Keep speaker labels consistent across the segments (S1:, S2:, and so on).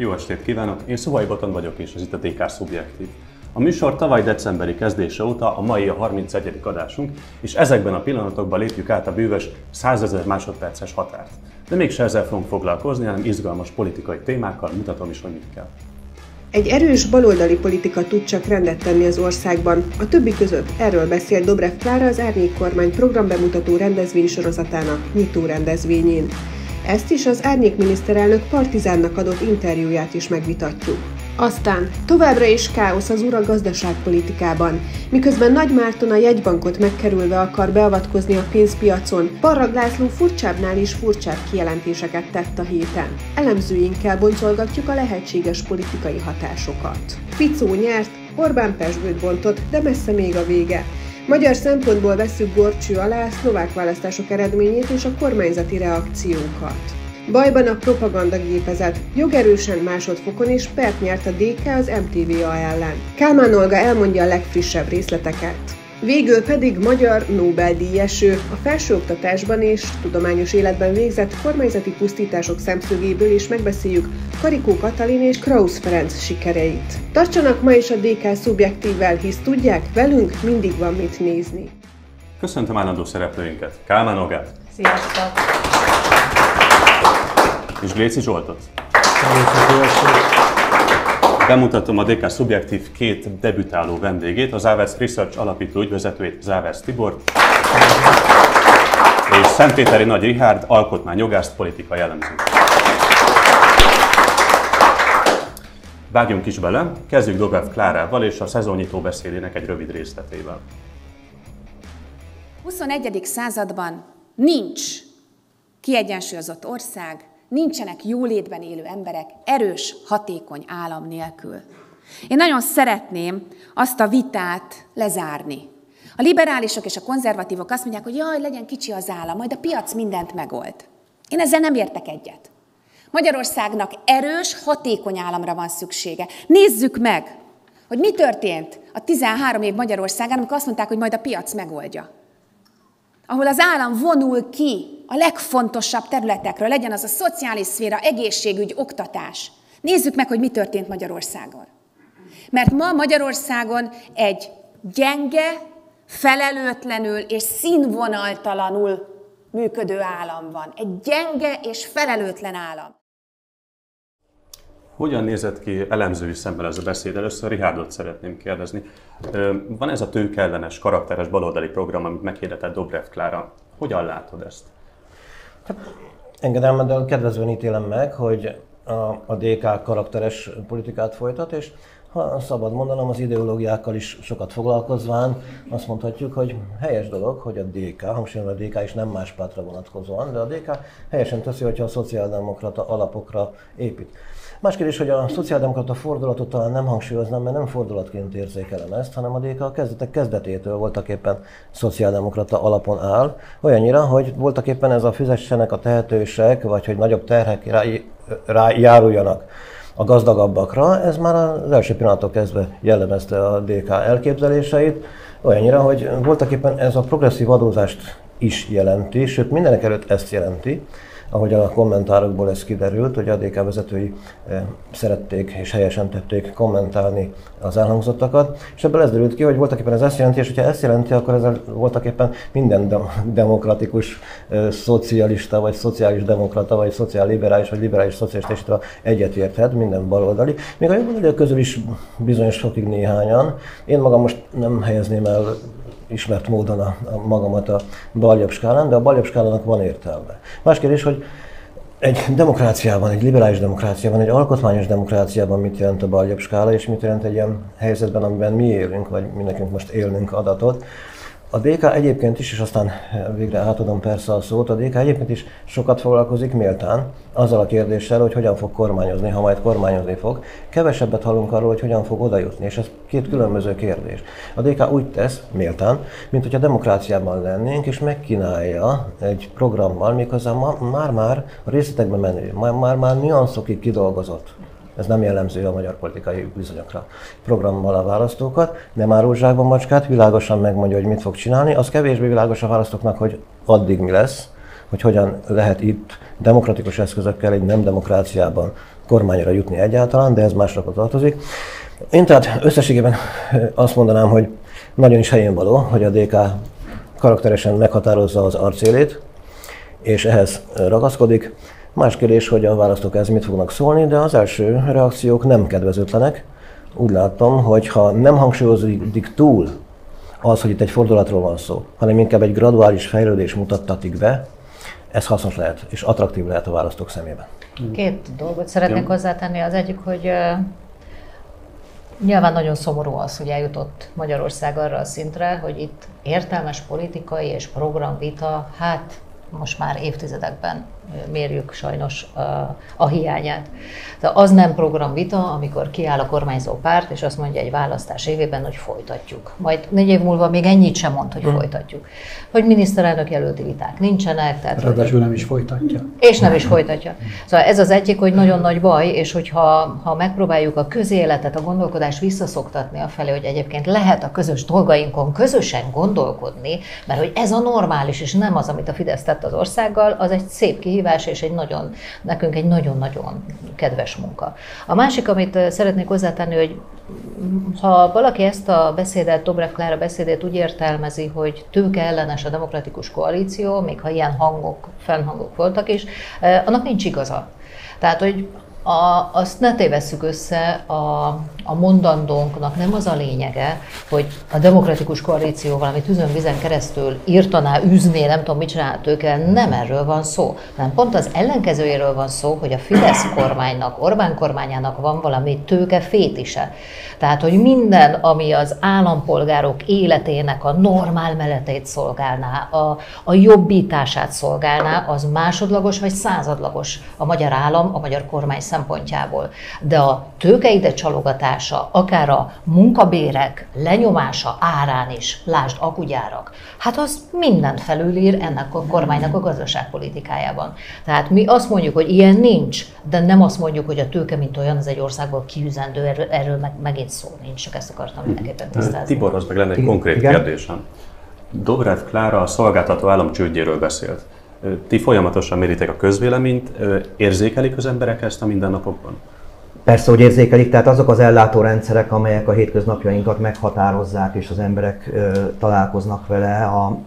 S1: Jó estét kívánok! Én Szuhai Boton vagyok, és ez itt a DK Subjektív. A műsor tavaly decemberi kezdése óta a mai a 31. adásunk, és ezekben a pillanatokban lépjük át a bűvös 100 ezer másodperces határt. De mégse ezzel fogunk foglalkozni, hanem izgalmas politikai témákkal, mutatom is, hogy mit kell.
S2: Egy erős baloldali politika tud csak rendet tenni az országban. A többi között erről beszél Dobrev Klára az Árnyék Kormány programbemutató rendezvény sorozatának nyitó rendezvényén. Ezt is az árnyék miniszterelnök Partizánnak adott interjúját is megvitatjuk. Aztán továbbra is káosz az ura gazdaságpolitikában. Miközben Nagy Márton a jegybankot megkerülve akar beavatkozni a pénzpiacon, Parrag László furcsábbnál is furcsább kijelentéseket tett a héten. Elemzőinkkel boncolgatjuk a lehetséges politikai hatásokat. Ficó nyert, Orbán pesgőt bontott, de messze még a vége. Magyar szempontból veszük gorcső alá a szlovák választások eredményét és a kormányzati reakciókat. Bajban a propagandagépezet, jogerősen másodfokon is pert nyert a DK az MTVA ellen. Kálmán Olga elmondja a legfrissebb részleteket. Végül pedig magyar Nobel-díjeső a felsőoktatásban és tudományos életben végzett kormányzati pusztítások szemszögéből is megbeszéljük Karikó Katalin és Krausz Ferenc sikereit. Tartsanak ma is a DK szubjektívvel, hisz tudják, velünk mindig van mit nézni.
S1: Köszöntöm állandó szereplőinket, Kálmán Olgát
S3: Sziasztok!
S1: és Gléci Zsoltot. Bemutatom a DK Szubjektív két debütáló vendégét, az Avers Research alapító ügyvezetőjét, Závers Tibor, és Szentpéteri Nagy Rihárd, alkotmányjogász, politikai jellemző. Vágjunk is bele, kezdjük Dobrev Klárával és a szezonnyitó beszédének egy rövid részletével.
S3: 21. században nincs kiegyensúlyozott ország, nincsenek jólétben élő emberek erős, hatékony állam nélkül. Én nagyon szeretném azt a vitát lezárni. A liberálisok és a konzervatívok azt mondják, hogy jaj, legyen kicsi az állam, majd a piac mindent megold. Én ezzel nem értek egyet. Magyarországnak erős, hatékony államra van szüksége. Nézzük meg, hogy mi történt a 13 év Magyarországán, amikor azt mondták, hogy majd a piac megoldja. Ahol az állam vonul ki a legfontosabb területekről, legyen az a szociális szféra, egészségügy, oktatás. Nézzük meg, hogy mi történt Magyarországon. Mert ma Magyarországon egy gyenge, felelőtlenül és színvonaltalanul működő állam van. Egy gyenge és felelőtlen állam.
S1: Hogyan nézett ki elemzői szemben ez a beszéd? Először Rihárdot szeretném kérdezni. Van ez a tőkellenes, karakteres baloldali program, amit meghirdetett Dobrev Klára. Hogyan látod ezt?
S4: Hát, engedelmeddel kedvezően ítélem meg, hogy a, a DK karakteres politikát folytat, és ha szabad mondanom, az ideológiákkal is sokat foglalkozván, azt mondhatjuk, hogy helyes dolog, hogy a DK, hangsúlyozom, a DK is nem más pártra vonatkozóan, de a DK helyesen teszi, hogyha a szociáldemokrata alapokra épít. Más kérdés, hogy a szociáldemokrata fordulatot talán nem hangsúlyoznám, mert nem fordulatként érzékelem ezt, hanem a DK a kezdetek kezdetétől voltak éppen szociáldemokrata alapon áll. Olyannyira, hogy voltak éppen ez a fizessenek a tehetősek, vagy hogy nagyobb terhek rá, rá járuljanak a gazdagabbakra, ez már az első pillanatok kezdve jellemezte a DK elképzeléseit, olyannyira, hogy voltak éppen ez a progresszív adózást is jelenti, sőt mindenek előtt ezt jelenti, ahogy a kommentárokból ez kiderült, hogy a DK vezetői eh, szerették és helyesen tették kommentálni az elhangzottakat, és ebből ez derült ki, hogy voltak éppen ez ezt jelenti, és hogyha ezt jelenti, akkor ezzel voltak éppen minden demokratikus eh, szocialista, vagy szociális demokrata, vagy szociálliberális, vagy liberális szocialista egyetérthet, minden baloldali. Még a jobboldaliak közül is bizonyos sokig néhányan. Én magam most nem helyezném el ismert módon a, a magamat a baljabb skálán, de a baljabb skálának van értelme. Más kérdés, hogy egy demokráciában, egy liberális demokráciában, egy alkotmányos demokráciában mit jelent a baljabb skála, és mit jelent egy ilyen helyzetben, amiben mi élünk, vagy mi nekünk most élnünk adatot. A DK egyébként is, és aztán végre átadom persze a szót, a DK egyébként is sokat foglalkozik méltán azzal a kérdéssel, hogy hogyan fog kormányozni, ha majd kormányozni fog. Kevesebbet hallunk arról, hogy hogyan fog odajutni, és ez két különböző kérdés. A DK úgy tesz, méltán, mint hogy a demokráciában lennénk, és megkínálja egy programmal, méghozzá már-már a részletekben menő, már-már nüanszokig kidolgozott ez nem jellemző a magyar politikai bizonyokra. Programmal a választókat, nem árul zsákban macskát, világosan megmondja, hogy mit fog csinálni. Az kevésbé világos a választóknak, hogy addig mi lesz, hogy hogyan lehet itt demokratikus eszközökkel egy nem demokráciában kormányra jutni egyáltalán, de ez másra tartozik. Én tehát összességében azt mondanám, hogy nagyon is helyén való, hogy a DK karakteresen meghatározza az arcélét, és ehhez ragaszkodik. Más kérdés, hogy a választók ez mit fognak szólni, de az első reakciók nem kedvezőtlenek. Úgy látom, hogy ha nem hangsúlyozódik túl az, hogy itt egy fordulatról van szó, hanem inkább egy graduális fejlődés mutattatik be, ez hasznos lehet, és attraktív lehet a választók szemében.
S5: Két dolgot szeretnék hozzátenni. Az egyik, hogy uh, nyilván nagyon szomorú az, hogy eljutott Magyarország arra a szintre, hogy itt értelmes politikai és programvita, hát most már évtizedekben mérjük sajnos a, a hiányát. De az nem programvita, amikor kiáll a kormányzó párt, és azt mondja egy választás évében, hogy folytatjuk. Majd négy év múlva még ennyit sem mond, hogy hmm. folytatjuk. Hogy miniszterelnök jelölti viták nincsenek.
S6: Tehát, Ráadásul nem is folytatja.
S5: És nem is folytatja. Szóval ez az egyik, hogy nagyon nagy baj, és hogyha ha megpróbáljuk a közéletet, a gondolkodást visszaszoktatni a felé, hogy egyébként lehet a közös dolgainkon közösen gondolkodni, mert hogy ez a normális, és nem az, amit a Fidesz tett az országgal, az egy szép kihívás, kihívás, és egy nagyon, nekünk egy nagyon-nagyon kedves munka. A másik, amit szeretnék hozzátenni, hogy ha valaki ezt a beszédet, Dobrev Klára beszédét úgy értelmezi, hogy tőke ellenes a demokratikus koalíció, még ha ilyen hangok, fennhangok voltak is, annak nincs igaza. Tehát, hogy a, azt ne tévesszük össze, a, a mondandónknak. Nem az a lényege, hogy a demokratikus koalíció valami tűzön-vizen keresztül írtaná, üzné, nem tudom, mit csinált ők, nem erről van szó, hanem pont az ellenkezőjéről van szó, hogy a Fidesz kormánynak, Orbán kormányának van valami tőke fétise. Tehát, hogy minden, ami az állampolgárok életének a normál meletét szolgálná, a, a jobbítását szolgálná, az másodlagos vagy századlagos? A magyar állam, a magyar kormány szempontjából. De a tőkeide csalogatása, akár a munkabérek lenyomása árán is, lásd akugyárak, hát az mindent felülír ennek a kormánynak a gazdaságpolitikájában. Tehát mi azt mondjuk, hogy ilyen nincs, de nem azt mondjuk, hogy a tőke, mint olyan, az egy országból kiüzendő, erről, erről meg, megint szó nincs, csak ezt akartam mindenképpen tisztázni.
S1: Tibor, az meg lenne egy konkrét Igen? kérdésem. Dobrev Klára a szolgáltató állam csődjéről beszélt. Ti folyamatosan méritek a közvéleményt, érzékelik az emberek ezt a mindennapokban?
S7: Persze, hogy érzékelik, tehát azok az ellátórendszerek, amelyek a hétköznapjainkat meghatározzák, és az emberek ö, találkoznak vele, a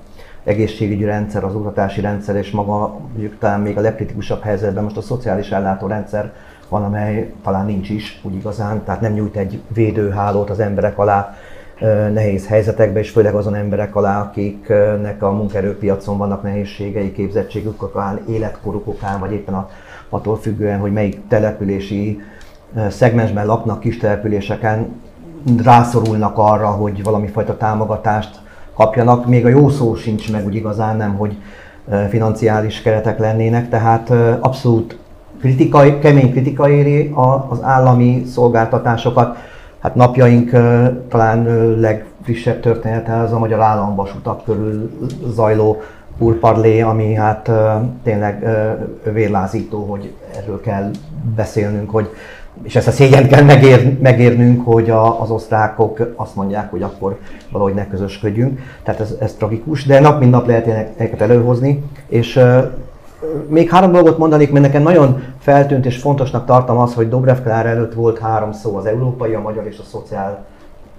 S7: egészségügyi rendszer, az oktatási rendszer, és maga mondjuk talán még a legkritikusabb helyzetben most a szociális ellátórendszer van, amely talán nincs is úgy igazán, tehát nem nyújt egy védőhálót az emberek alá nehéz helyzetekbe, és főleg azon emberek alá, akiknek a munkaerőpiacon vannak nehézségei, képzettségük okán, életkoruk okán, vagy éppen attól függően, hogy melyik települési szegmensben laknak, kis településeken, rászorulnak arra, hogy valami fajta támogatást kapjanak. Még a jó szó sincs meg úgy igazán, nem, hogy financiális keretek lennének, tehát abszolút kritika, kemény kritika éri az állami szolgáltatásokat. Hát napjaink talán legfrissebb története az a magyar államvasutak körül zajló purparlé, ami hát tényleg vérlázító, hogy erről kell beszélnünk, hogy és ezt a szégyent kell megér, megérnünk, hogy a, az osztrákok azt mondják, hogy akkor valahogy ne közösködjünk. Tehát ez, ez tragikus, de nap mint nap lehet ezeket előhozni, és még három dolgot mondanék, mert nekem nagyon feltűnt és fontosnak tartom az, hogy Dobrev Klár előtt volt három szó, az európai, a magyar és a szociál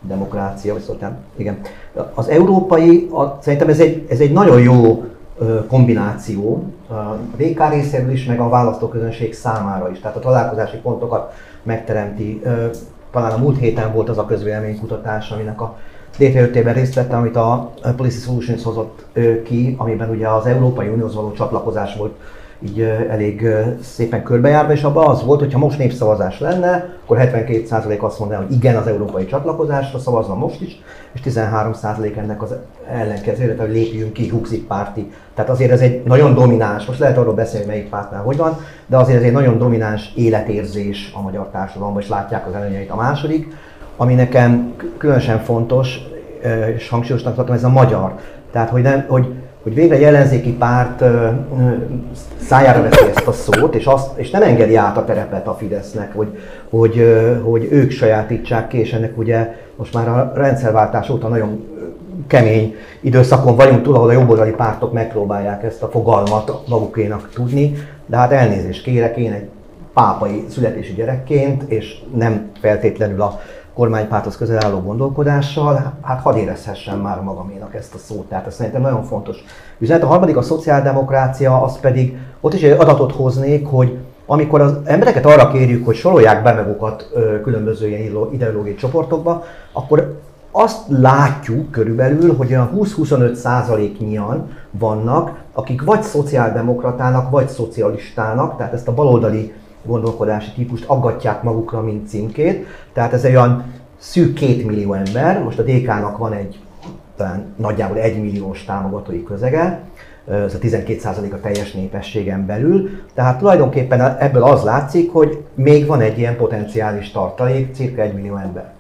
S7: demokrácia, vagy szociál, igen. Az európai, a, szerintem ez egy, ez egy nagyon jó kombináció a DK részéről is, meg a választóközönség számára is. Tehát a találkozási pontokat megteremti. Talán a múlt héten volt az a közvéleménykutatás, aminek a létrejöttében részt vettem, amit a Policy Solutions hozott ki, amiben ugye az Európai Unióhoz való csatlakozás volt így elég szépen körbejárva, és abban az volt, hogy ha most népszavazás lenne, akkor 72% azt mondaná, hogy igen az európai csatlakozásra szavazna most is, és 13% ennek az ellenkezőre, hogy lépjünk ki, Huxit párti. Tehát azért ez egy nagyon domináns, most lehet arról beszélni, melyik pártnál hogy van, de azért ez egy nagyon domináns életérzés a magyar társadalomban, és látják az előnyeit. A második, ami nekem különösen fontos, és hangsúlyosnak tartom, ez a magyar. Tehát, hogy, nem, hogy, hogy végre egy ellenzéki párt szájára veszi ezt a szót, és, azt, és nem engedi át a terepet a Fidesznek, hogy, hogy, hogy ők sajátítsák ki, és ennek ugye most már a rendszerváltás óta nagyon kemény időszakon vagyunk túl, ahol a jobboldali pártok megpróbálják ezt a fogalmat magukénak tudni, de hát elnézést kérek, én egy pápai születési gyerekként, és nem feltétlenül a kormánypárthoz közel álló gondolkodással, hát hadd érezhessem már magaménak ezt a szót. Tehát ez szerintem nagyon fontos üzenet. A harmadik a szociáldemokrácia, az pedig ott is egy adatot hoznék, hogy amikor az embereket arra kérjük, hogy sorolják be magukat különböző ilyen ideológiai csoportokba, akkor azt látjuk körülbelül, hogy olyan 20-25 százaléknyian vannak, akik vagy szociáldemokratának, vagy szocialistának, tehát ezt a baloldali gondolkodási típust aggatják magukra, mint címkét. Tehát ez egy olyan szűk két millió ember, most a DK-nak van egy talán nagyjából egy milliós támogatói közege, ez a 12% a teljes népességen belül. Tehát tulajdonképpen ebből az látszik, hogy még van egy ilyen potenciális tartalék, cirka egy millió ember.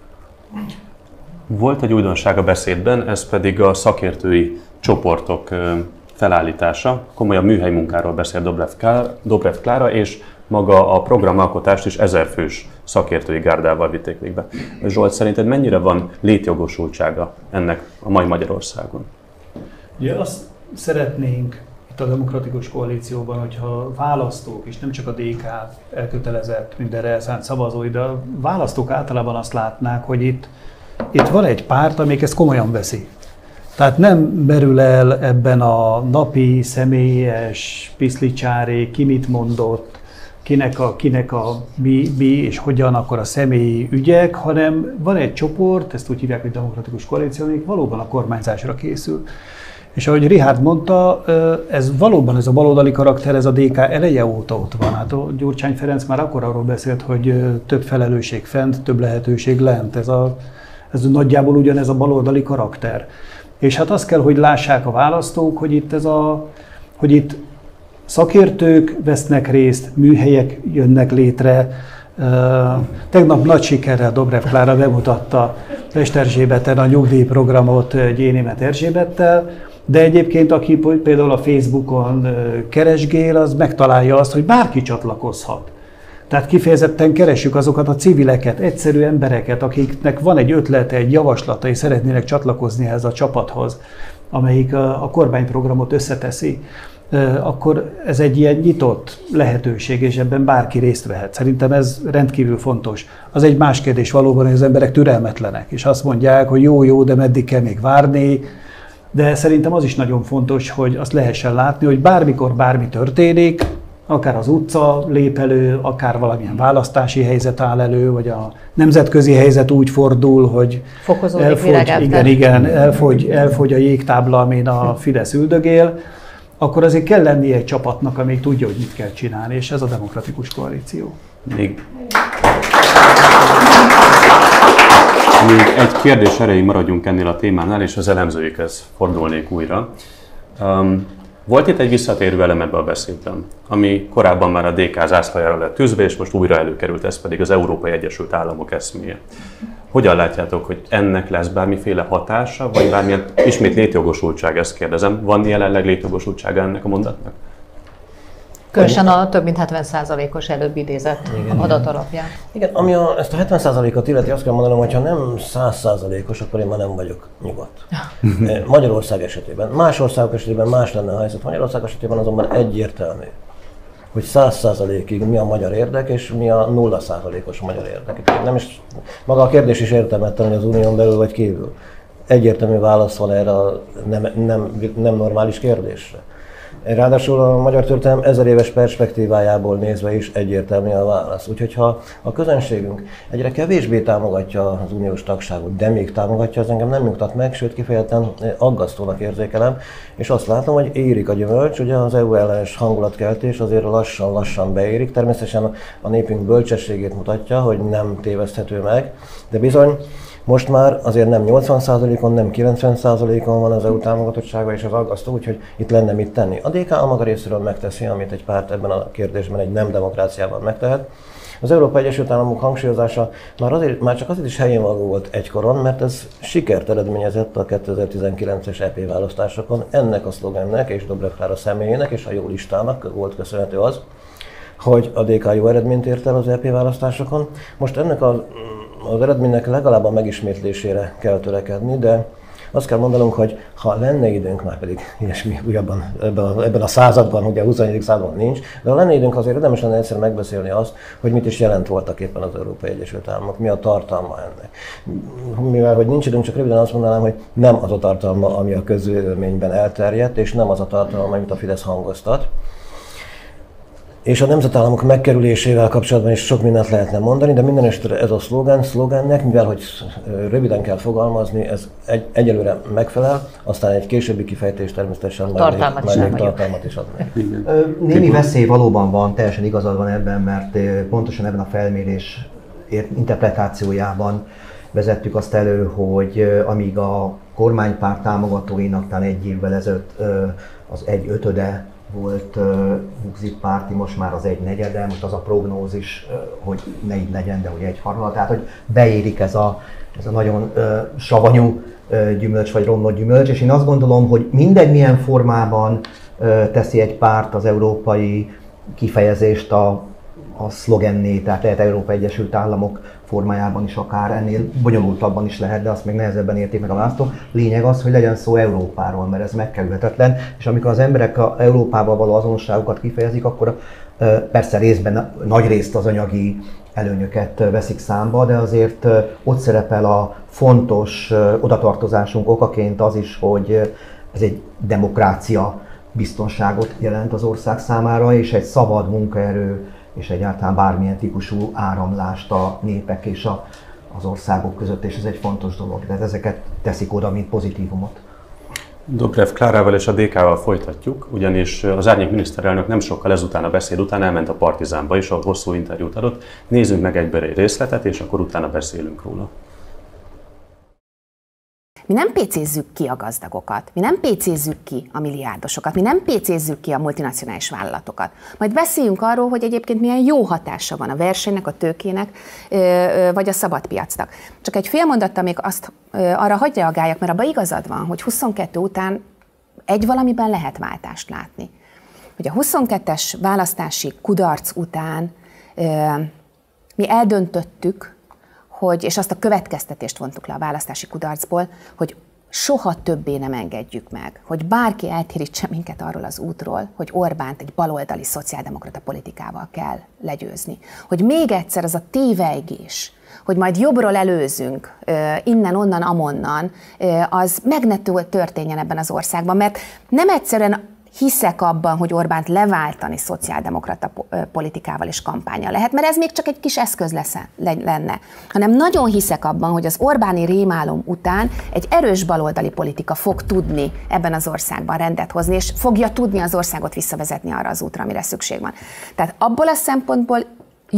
S1: Volt egy újdonság a beszédben, ez pedig a szakértői csoportok felállítása. Komolyan műhely munkáról beszél Dobrev Klára, és maga a programalkotást is ezerfős szakértői gárdával vitték végbe. Zsolt, szerinted mennyire van létjogosultsága ennek a mai Magyarországon?
S6: Ugye azt szeretnénk itt a demokratikus koalícióban, hogyha választók, és nem csak a DK elkötelezett mindenre elszánt szavazói, de a választók általában azt látnák, hogy itt, itt van egy párt, amelyik ezt komolyan veszi. Tehát nem merül el ebben a napi, személyes, piszlicsári, ki mit mondott, kinek a, kinek a mi, mi és hogyan, akkor a személyi ügyek, hanem van egy csoport, ezt úgy hívják, hogy demokratikus koalíció, amik valóban a kormányzásra készül. És ahogy Richard mondta, ez valóban ez a baloldali karakter, ez a DK eleje óta ott van. Hát a Gyurcsány Ferenc már akkor arról beszélt, hogy több felelősség fent, több lehetőség lent. Ez, a, ez nagyjából ugyanez a baloldali karakter. És hát azt kell, hogy lássák a választók, hogy itt ez a, hogy itt szakértők vesznek részt, műhelyek jönnek létre. Tegnap nagy sikerrel Dobrev Klára bemutatta Pest a nyugdíjprogramot Gyénémet Erzsébettel, de egyébként aki például a Facebookon keresgél, az megtalálja azt, hogy bárki csatlakozhat. Tehát kifejezetten keresjük azokat a civileket, egyszerű embereket, akiknek van egy ötlete, egy javaslata, és szeretnének csatlakozni ehhez a csapathoz, amelyik a kormányprogramot összeteszi akkor ez egy ilyen nyitott lehetőség, és ebben bárki részt vehet. Szerintem ez rendkívül fontos. Az egy más kérdés valóban, hogy az emberek türelmetlenek, és azt mondják, hogy jó, jó, de meddig kell még várni, de szerintem az is nagyon fontos, hogy azt lehessen látni, hogy bármikor bármi történik, akár az utca lép elő, akár valamilyen választási helyzet áll elő, vagy a nemzetközi helyzet úgy fordul, hogy elfogy, igen, igen, elfogy, elfogy a jégtábla, amin a Fidesz üldögél, akkor azért kell lennie egy csapatnak, amelyik tudja, hogy mit kell csinálni, és ez a demokratikus koalíció.
S1: Még, még egy kérdés erejéig maradjunk ennél a témánál, és az elemzőikhez fordulnék újra. Um, volt itt egy visszatérő elem ebbe a beszédben, ami korábban már a DK zászlajára lett tűzve, és most újra előkerült, ez pedig az Európai Egyesült Államok eszméje. Hogyan látjátok, hogy ennek lesz bármiféle hatása, vagy bármilyen ismét létjogosultság, ezt kérdezem. Van jelenleg létjogosultsága ennek a mondatnak?
S5: Különösen a több mint 70%-os előbb idézett igen, adat alapján.
S4: Igen, ami a, ezt a 70%-ot illeti, azt kell mondanom, hogy ha nem 100%-os, akkor én már nem vagyok nyugodt. Magyarország esetében. Más országok esetében más lenne a helyzet. Magyarország esetében azonban egyértelmű, hogy száz százalékig mi a magyar érdek, és mi a nulla százalékos magyar érdek. Nem is, maga a kérdés is értelmetlen, hogy az unión belül vagy kívül. Egyértelmű válasz van erre a nem, nem, nem normális kérdésre. Ráadásul a magyar történelem ezer éves perspektívájából nézve is egyértelmű a válasz. Úgyhogy ha a közönségünk egyre kevésbé támogatja az uniós tagságot, de még támogatja, az engem nem nyugtat meg, sőt kifejezetten aggasztónak érzékelem, és azt látom, hogy érik a gyümölcs, ugye az EU ellenes hangulatkeltés azért lassan-lassan beérik. Természetesen a népünk bölcsességét mutatja, hogy nem téveszthető meg, de bizony most már azért nem 80%-on, nem 90%-on van az EU támogatottsága, és az aggasztó, úgyhogy itt lenne mit tenni. A DK a maga részéről megteszi, amit egy párt ebben a kérdésben egy nem demokráciában megtehet. Az Európai Egyesült Államok hangsúlyozása már, azért, már csak azért is helyén való volt egykoron, mert ez sikert eredményezett a 2019-es EP választásokon. Ennek a szlogennek és Dobrev Klára személyének és a jó listának volt köszönhető az, hogy a DK jó eredményt ért el az EP választásokon. Most ennek a az eredménynek legalább a megismétlésére kell törekedni, de Azt kell mondanunk, hogy ha lenne időnk, már pedig ilyesmi újabban ebben a, ebben a században, ugye a 21. században nincs, de ha lenne időnk azért érdemes lenne egyszer megbeszélni azt, hogy mit is jelent voltak éppen az Európai Egyesült Államok, mi a tartalma ennek. Mivel hogy nincs időnk, csak röviden azt mondanám, hogy nem az a tartalma, ami a közvéleményben elterjedt, és nem az a tartalma, amit a Fidesz hangoztat. És a nemzetállamok megkerülésével kapcsolatban is sok mindent lehetne mondani, de minden esetre ez a szlogen, szlogennek, mivel hogy röviden kell fogalmazni, ez egy, egyelőre megfelel, aztán egy későbbi kifejtés természetesen
S5: majd tartalmat,
S4: még, még tartalmat is ad meg.
S7: Némi veszély valóban van, teljesen igazad van ebben, mert pontosan ebben a felmérés interpretációjában vezettük azt elő, hogy amíg a kormánypárt támogatóinak talán egy évvel ezelőtt az egy ötöde volt uh, párti, most már az egy negyede, most az a prognózis, hogy ne így legyen, de hogy egy harmada, tehát hogy beérik ez a, ez a nagyon uh, savanyú uh, gyümölcs vagy romlott gyümölcs, és én azt gondolom, hogy mindegy milyen formában uh, teszi egy párt az európai kifejezést a, a szlogenné, tehát lehet Európa Egyesült Államok formájában is akár, ennél bonyolultabban is lehet, de azt még nehezebben érték meg a választók. Lényeg az, hogy legyen szó Európáról, mert ez megkerülhetetlen, és amikor az emberek a Európával való azonosságukat kifejezik, akkor persze részben, nagy részt az anyagi előnyöket veszik számba, de azért ott szerepel a fontos odatartozásunk okaként az is, hogy ez egy demokrácia biztonságot jelent az ország számára, és egy szabad munkaerő és egyáltalán bármilyen típusú áramlást a népek és a, az országok között, és ez egy fontos dolog. Tehát ezeket teszik oda, mint pozitívumot.
S1: Dobrev Klárával és a DK-val folytatjuk, ugyanis az árnyék miniszterelnök nem sokkal ezután a beszéd után elment a Partizánba is, ahol hosszú interjút adott. Nézzünk meg egyből egy részletet, és akkor utána beszélünk róla.
S3: Mi nem pécézzük ki a gazdagokat, mi nem pécézzük ki a milliárdosokat, mi nem pécézzük ki a multinacionális vállalatokat. Majd beszéljünk arról, hogy egyébként milyen jó hatása van a versenynek, a tőkének, vagy a szabadpiacnak. Csak egy fél mondattal még azt arra hagyja reagáljak, mert abban igazad van, hogy 22 után egy valamiben lehet váltást látni. Hogy a 22-es választási kudarc után mi eldöntöttük, hogy, és azt a következtetést vontuk le a választási kudarcból, hogy soha többé nem engedjük meg, hogy bárki eltérítse minket arról az útról, hogy Orbánt egy baloldali szociáldemokrata politikával kell legyőzni. Hogy még egyszer az a tévejgés, hogy majd jobbról előzünk, innen, onnan, amonnan, az meg ne történjen ebben az országban, mert nem egyszerűen hiszek abban, hogy Orbánt leváltani szociáldemokrata politikával és kampánya lehet, mert ez még csak egy kis eszköz lesz, lenne, hanem nagyon hiszek abban, hogy az Orbáni rémálom után egy erős baloldali politika fog tudni ebben az országban rendet hozni, és fogja tudni az országot visszavezetni arra az útra, amire szükség van. Tehát abból a szempontból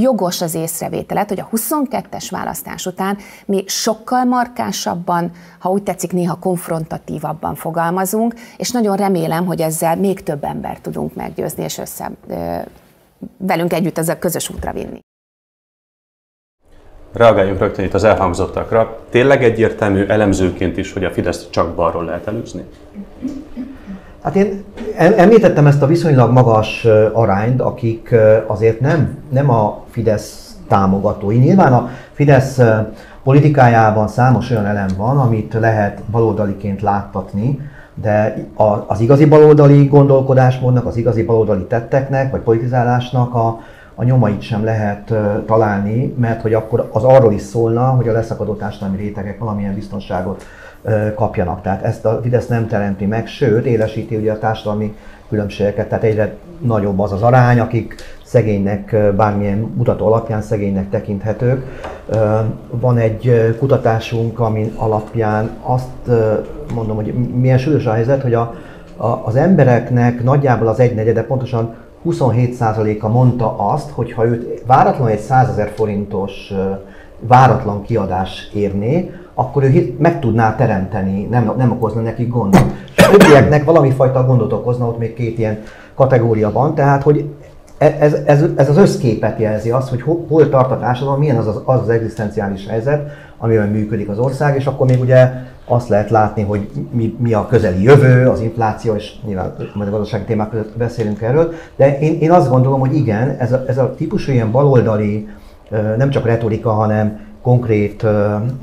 S3: jogos az észrevételet, hogy a 22-es választás után mi sokkal markánsabban, ha úgy tetszik, néha konfrontatívabban fogalmazunk, és nagyon remélem, hogy ezzel még több embert tudunk meggyőzni, és össze velünk együtt ezzel közös útra vinni.
S1: Reagáljunk rögtön itt az elhangzottakra. Tényleg egyértelmű elemzőként is, hogy a Fidesz csak balról lehet előzni?
S7: Hát én említettem ezt a viszonylag magas arányt, akik azért nem, nem a Fidesz támogatói. Nyilván a Fidesz politikájában számos olyan elem van, amit lehet baloldaliként láttatni, de az igazi baloldali gondolkodásmódnak, az igazi baloldali tetteknek, vagy politizálásnak a, a nyomait sem lehet találni, mert hogy akkor az arról is szólna, hogy a leszakadó társadalmi rétegek valamilyen biztonságot kapjanak. Tehát ezt a Fidesz nem teremti meg, sőt, élesíti ugye a társadalmi különbségeket, tehát egyre nagyobb az az arány, akik szegénynek, bármilyen mutató alapján szegénynek tekinthetők. Van egy kutatásunk, ami alapján azt mondom, hogy milyen súlyos a helyzet, hogy a, a, az embereknek nagyjából az egynegyede, pontosan 27%-a mondta azt, hogy ha őt váratlanul egy 100 ezer forintos váratlan kiadás érné, akkor ő meg tudná teremteni, nem, nem okozna neki gondot. És a többieknek valami fajta gondot okozna, ott még két ilyen kategória van, tehát hogy e, ez, ez, ez az összképet jelzi azt, hogy hol tart a társadalom, milyen az az, az az egzisztenciális helyzet, amiben működik az ország, és akkor még ugye azt lehet látni, hogy mi, mi a közeli jövő, az infláció, és nyilván majd a gazdasági témák között beszélünk erről, de én, én azt gondolom, hogy igen, ez a, ez a típusú ilyen baloldali, nem csak retorika, hanem konkrét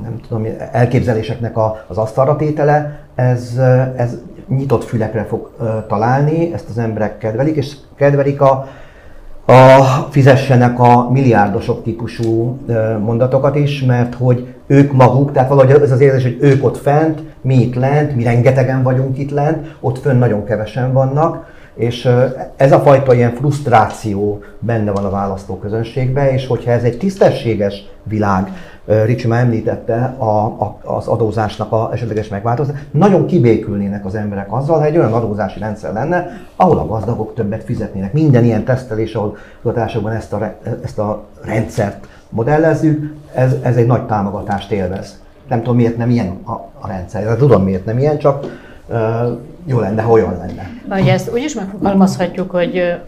S7: nem tudom, elképzeléseknek az asztalra tétele, ez, ez nyitott fülekre fog találni, ezt az emberek kedvelik, és kedvelik a, a fizessenek a milliárdosok típusú mondatokat is, mert hogy ők maguk, tehát valahogy ez az érzés, hogy ők ott fent, mi itt lent, mi rengetegen vagyunk itt lent, ott fönn nagyon kevesen vannak, és ez a fajta ilyen frusztráció benne van a választóközönségben, és hogyha ez egy tisztességes világ, Ricsi már említette a, a, az adózásnak a esetleges megváltozása, nagyon kibékülnének az emberek azzal, ha egy olyan adózási rendszer lenne, ahol a gazdagok többet fizetnének. Minden ilyen tesztelés, ahol tudatásokban ezt a, ezt a rendszert modellezzük, ez, ez egy nagy támogatást élvez. Nem tudom, miért nem ilyen a, a rendszer. Tudom, miért nem ilyen, csak uh, jó lenne, ha olyan lenne.
S5: Vagy ezt úgy is megfogalmazhatjuk, hogy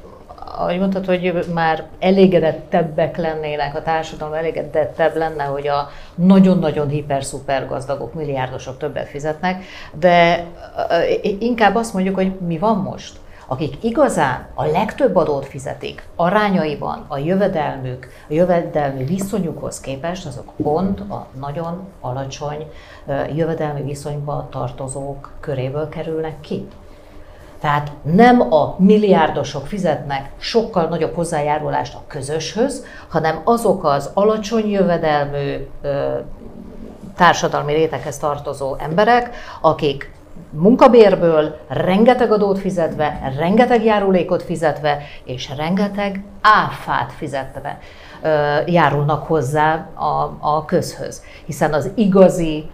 S5: ahogy mondtad, hogy már elégedettebbek lennének, a társadalom elégedettebb lenne, hogy a nagyon-nagyon hiper-szuper gazdagok, milliárdosok többet fizetnek, de inkább azt mondjuk, hogy mi van most? akik igazán a legtöbb adót fizetik arányaiban a jövedelmük, a jövedelmi viszonyukhoz képest, azok pont a nagyon alacsony jövedelmi viszonyba tartozók köréből kerülnek ki. Tehát nem a milliárdosok fizetnek sokkal nagyobb hozzájárulást a közöshöz, hanem azok az alacsony jövedelmű társadalmi réteghez tartozó emberek, akik munkabérből, rengeteg adót fizetve, rengeteg járulékot fizetve, és rengeteg áfát fizetve járulnak hozzá a, a közhöz. Hiszen az igazi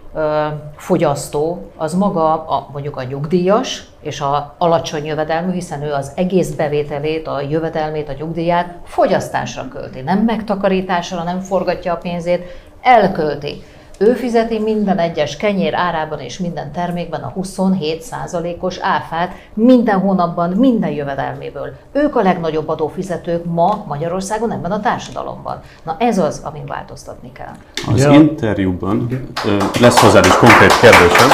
S5: fogyasztó az maga a, mondjuk a nyugdíjas és a alacsony jövedelmű, hiszen ő az egész bevételét, a jövedelmét, a nyugdíját fogyasztásra költi. Nem megtakarításra, nem forgatja a pénzét, elkölti. Ő fizeti minden egyes kenyér árában és minden termékben a 27%-os áfát minden hónapban, minden jövedelméből. Ők a legnagyobb adófizetők ma Magyarországon ebben a társadalomban. Na ez az, amin változtatni kell.
S1: Az ja. interjúban lesz hozzá is konkrét kérdésem,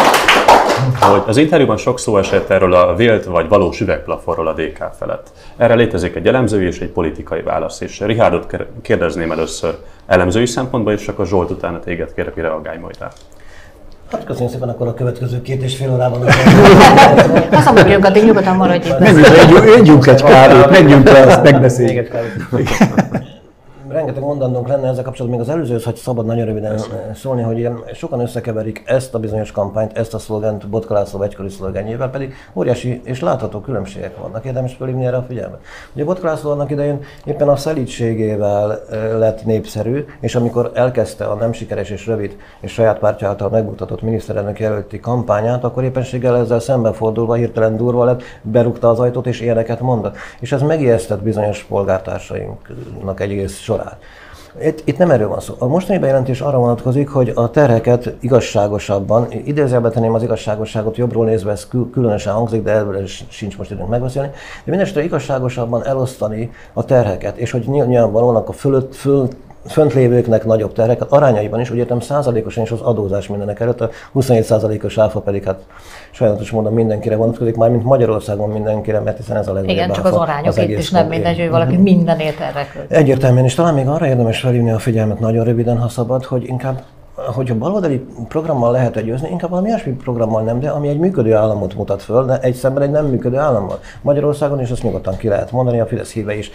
S1: hogy az interjúban sok szó esett erről a vélt vagy valós üvegplafonról a DK felett. Erre létezik egy elemzői és egy politikai válasz, és Rihárdot kérdezném először elemzői szempontból, és akkor Zsolt utána téged kérek, hogy reagálj majd rá.
S4: Hát köszönjük szépen, akkor a következő két és fél órában.
S5: Azt mondjuk, addig nyugodtan maradj itt.
S6: Menjünk egy kávét, menjünk le, azt megbeszéljük
S4: rengeteg mondandónk lenne ezzel kapcsolatban, még az előzőhöz, hogy szabad nagyon röviden Persze. szólni, hogy ilyen, sokan összekeverik ezt a bizonyos kampányt, ezt a szlogent Botka László egykori szlogenjével, pedig óriási és látható különbségek vannak. Érdemes fölhívni erre a figyelmet. Ugye Botka László annak idején éppen a szelítségével lett népszerű, és amikor elkezdte a nem sikeres és rövid és saját pártja által megbuktatott miniszterelnök jelölti kampányát, akkor éppenséggel ezzel szembefordulva hirtelen durva lett, berúgta az ajtót és ilyeneket mondott. És ez megijesztett bizonyos polgártársainknak egy egész sor során. Itt, itt nem erről van szó. A mostani bejelentés arra vonatkozik, hogy a terheket igazságosabban, idézőjelbe tenném az igazságosságot jobbról nézve, ez különösen hangzik, de ebből sincs most időnk megbeszélni, de mindenesetre igazságosabban elosztani a terheket, és hogy nyilvánvalóan a fölött, föl, fönt lévőknek nagyobb terheket, arányaiban is, úgy értem százalékosan is az adózás mindenek előtt, a 27 százalékos áfa pedig hát sajnálatos módon mindenkire vonatkozik, már mint Magyarországon mindenkire, mert hiszen ez a legnagyobb
S5: Igen, csak az arányok az itt is nem mindegy, hogy valaki mhm. mindenért erre költ.
S4: Egyértelműen, és talán még arra érdemes felhívni a figyelmet nagyon röviden, ha szabad, hogy inkább hogyha baloldali programmal lehet győzni, inkább valami ilyesmi programmal nem, de ami egy működő államot mutat föl, de egy szemben egy nem működő állammal. Magyarországon is azt nyugodtan ki lehet mondani, a Fidesz híve is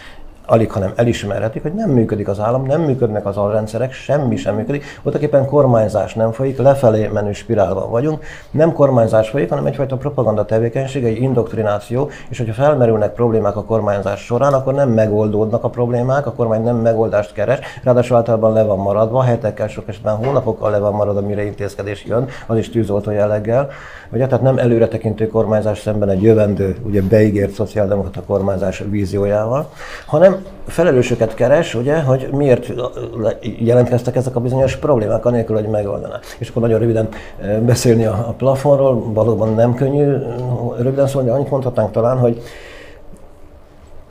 S4: alig, hanem elismerhetik, hogy nem működik az állam, nem működnek az alrendszerek, semmi sem működik. Ott éppen kormányzás nem folyik, lefelé menő spirálban vagyunk. Nem kormányzás folyik, hanem egyfajta propaganda tevékenység, egy indoktrináció, és hogyha felmerülnek problémák a kormányzás során, akkor nem megoldódnak a problémák, a kormány nem megoldást keres, ráadásul általában le van maradva, hetekkel, sok esetben hónapokkal le van maradva, mire intézkedés jön, az is tűzoltó jelleggel. Ugye, tehát nem előretekintő kormányzás szemben egy jövendő, ugye beígért szociáldemokrata kormányzás víziójával, hanem felelősöket keres, ugye, hogy miért jelentkeztek ezek a bizonyos problémák, anélkül, hogy megoldaná. És akkor nagyon röviden beszélni a plafonról, valóban nem könnyű röviden szólni, annyit mondhatnánk talán, hogy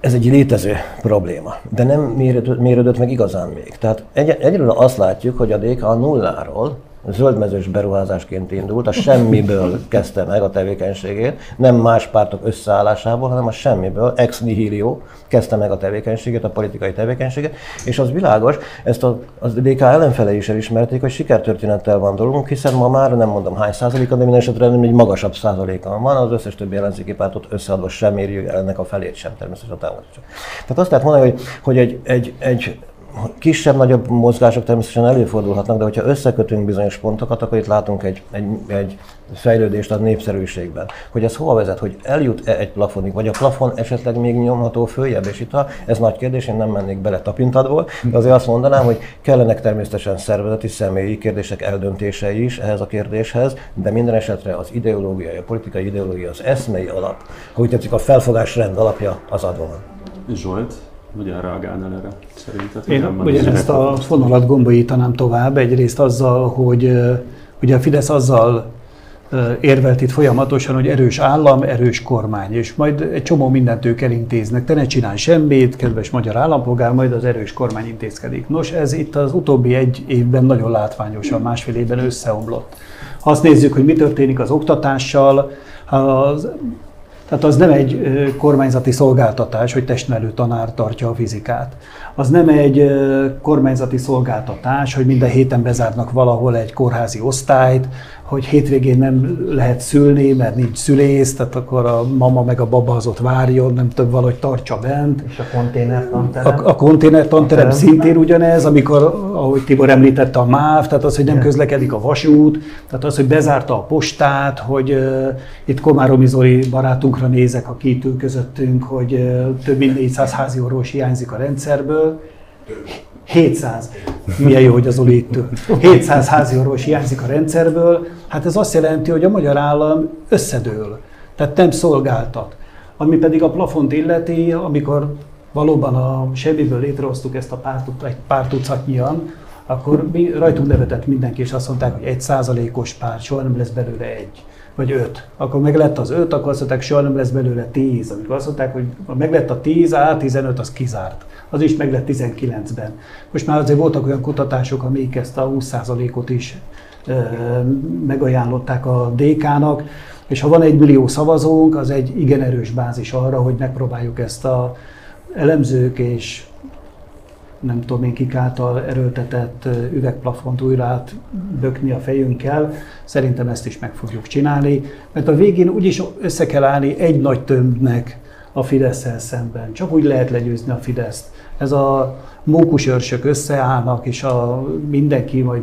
S4: ez egy létező probléma, de nem mérődött, mérődött meg igazán még. Tehát egy, egyről azt látjuk, hogy a DK a nulláról zöldmezős beruházásként indult, a semmiből kezdte meg a tevékenységét, nem más pártok összeállásából, hanem a semmiből, ex nihilio kezdte meg a tevékenységét, a politikai tevékenységet, és az világos, ezt a, az DK ellenfele is elismerték, hogy sikertörténettel van dolgunk, hiszen ma már nem mondom hány százaléka, de minden esetre nem egy magasabb százaléka van, az összes többi ellenzéki pártot összeadva sem érjük ennek a felét sem természetesen a támogatásra. Tehát azt lehet mondani, hogy, hogy egy, egy, egy kisebb-nagyobb mozgások természetesen előfordulhatnak, de hogyha összekötünk bizonyos pontokat, akkor itt látunk egy, egy, egy fejlődést a népszerűségben. Hogy ez hova vezet, hogy eljut-e egy plafonig, vagy a plafon esetleg még nyomható följebb, és itt a, ez nagy kérdés, én nem mennék bele tapintadból, de azért azt mondanám, hogy kellenek természetesen szervezeti, személyi kérdések eldöntései is ehhez a kérdéshez, de minden esetre az ideológia, a politikai ideológia, az eszmei alap, hogy tetszik, a felfogás rend alapja az adva van.
S1: Zsolt? Hogyan reagálnál erre szerinted?
S6: Én ugye ezt a fonalat gombolítanám tovább, egyrészt azzal, hogy ugye a Fidesz azzal érvelt itt folyamatosan, hogy erős állam, erős kormány, és majd egy csomó mindent ők elintéznek. Te ne csinálj semmit, kedves magyar állampolgár, majd az erős kormány intézkedik. Nos, ez itt az utóbbi egy évben nagyon látványosan, másfél évben összeomlott. Ha azt nézzük, hogy mi történik az oktatással, az tehát az nem egy kormányzati szolgáltatás, hogy testnevelő tanár tartja a fizikát. Az nem egy kormányzati szolgáltatás, hogy minden héten bezárnak valahol egy kórházi osztályt, hogy hétvégén nem lehet szülni, mert nincs szülész, tehát akkor a mama meg a baba az ott várjon, nem több valahogy tartsa bent.
S7: És a konténertanterem?
S6: A, a konténertanterem szintén ugyanez, amikor, ahogy Tibor említette, a MÁV, tehát az, hogy nem közlekedik a vasút, tehát az, hogy bezárta a postát, hogy uh, itt Komáromi Zoli barátunkra nézek, a két közöttünk, hogy uh, több mint 400 házi orvos hiányzik a rendszerből. 700. Milyen jó, hogy az Oli itt 700 házi orvos hiányzik a rendszerből. Hát ez azt jelenti, hogy a magyar állam összedől. Tehát nem szolgáltat. Ami pedig a plafont illeti, amikor valóban a semmiből létrehoztuk ezt a pár, egy pár tucatnyian, akkor mi, rajtunk nevetett mindenki, és azt mondták, hogy egy százalékos pár, soha nem lesz belőle egy, vagy öt. Akkor meg lett az öt, akkor azt mondták, soha nem lesz belőle tíz. Amikor azt mondták, hogy meg lett a tíz, á, 15, az kizárt az is meg lett 19-ben. Most már azért voltak olyan kutatások, amik ezt a 20%-ot is megajánlották a DK-nak, és ha van egy millió szavazónk, az egy igen erős bázis arra, hogy megpróbáljuk ezt a elemzők és nem tudom én kik által erőltetett üvegplafont újra át bökni a fejünkkel. Szerintem ezt is meg fogjuk csinálni, mert a végén úgyis össze kell állni egy nagy tömbnek a fidesz szemben. Csak úgy lehet legyőzni a Fideszt ez a mókusörsök összeállnak, és a mindenki majd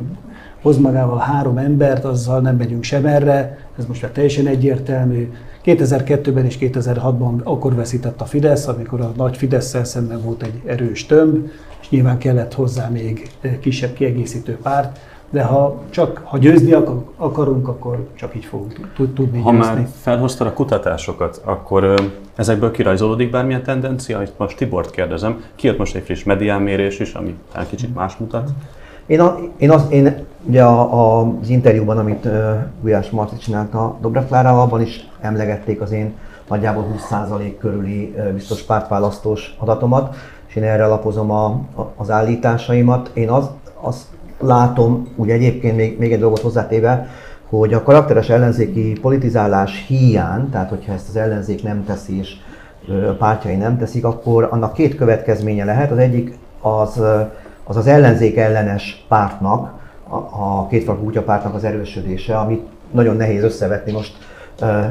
S6: hoz magával három embert, azzal nem megyünk sem erre, ez most már teljesen egyértelmű. 2002-ben és 2006-ban akkor veszített a Fidesz, amikor a nagy fidesz szemben volt egy erős tömb, és nyilván kellett hozzá még kisebb kiegészítő párt de ha csak ha győzni akarunk, akkor csak így fogunk tudni
S1: Ha
S6: győzni.
S1: már felhoztad a kutatásokat, akkor ezekből kirajzolódik bármilyen tendencia? Itt most Tibort kérdezem, kijött most egy friss mediánmérés is, ami egy kicsit más mutat.
S7: Én, a, én, az, én ugye a, a, az interjúban, amit uh, Gulyás Marci csinált a Dobrev Klárával, abban is emlegették az én nagyjából 20% körüli uh, biztos pártválasztós adatomat, és én erre alapozom a, a, az állításaimat. Én az, az látom, úgy egyébként még, még egy dolgot hozzátéve, hogy a karakteres ellenzéki politizálás hiány, tehát hogyha ezt az ellenzék nem teszi és a pártjai nem teszik, akkor annak két következménye lehet. Az egyik az az, az ellenzék ellenes pártnak, a, a kétfalkú kutyapártnak az erősödése, amit nagyon nehéz összevetni most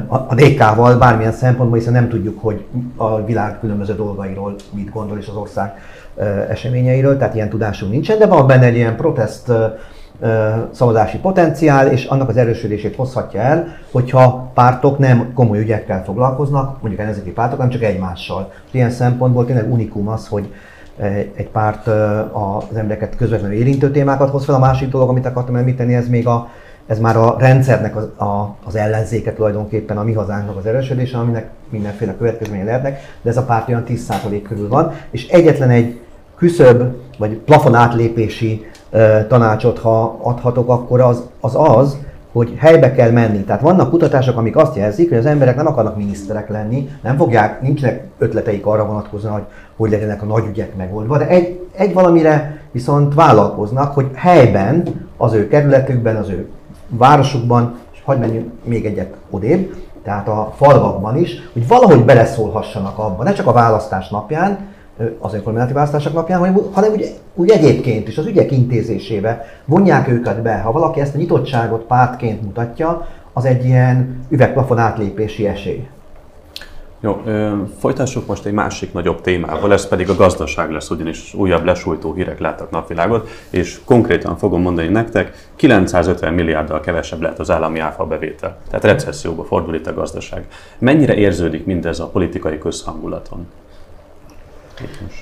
S7: a DK-val bármilyen szempontból, hiszen nem tudjuk, hogy a világ különböző dolgairól mit gondol és az ország eseményeiről, tehát ilyen tudásunk nincsen, de van benne egy ilyen protest szavazási potenciál, és annak az erősödését hozhatja el, hogyha pártok nem komoly ügyekkel foglalkoznak, mondjuk ellenzéki pártok, hanem csak egymással. Ilyen szempontból tényleg unikum az, hogy egy párt az embereket közvetlenül érintő témákat hoz fel. A másik dolog, amit akartam említeni, ez még a, ez már a rendszernek az, a, az ellenzéke tulajdonképpen a mi hazánknak az erősödése, aminek mindenféle következménye lehetnek, de ez a párt olyan 10% körül van, és egyetlen egy küszöbb vagy plafon átlépési uh, tanácsot, ha adhatok, akkor az, az az, hogy helybe kell menni. Tehát vannak kutatások, amik azt jelzik, hogy az emberek nem akarnak miniszterek lenni, nem fogják, nincsenek ötleteik arra vonatkozóan, hogy hogy legyenek a nagy ügyek megoldva, de egy, egy valamire viszont vállalkoznak, hogy helyben az ő kerületükben, az ő városukban, és hagyd menjünk még egyet odébb, tehát a falvakban is, hogy valahogy beleszólhassanak abba, ne csak a választás napján, az önkormányzati választások napján, hanem úgy, úgy egyébként is az ügyek intézésébe vonják őket be. Ha valaki ezt a nyitottságot pártként mutatja, az egy ilyen üvegplafon átlépési esély.
S1: Jó, folytassuk most egy másik nagyobb témával, ez pedig a gazdaság lesz, ugyanis újabb lesújtó hírek láttak napvilágot, és konkrétan fogom mondani nektek, 950 milliárddal kevesebb lehet az állami áfa bevétel. Tehát recesszióba fordul itt a gazdaság. Mennyire érződik mindez a politikai közhangulaton?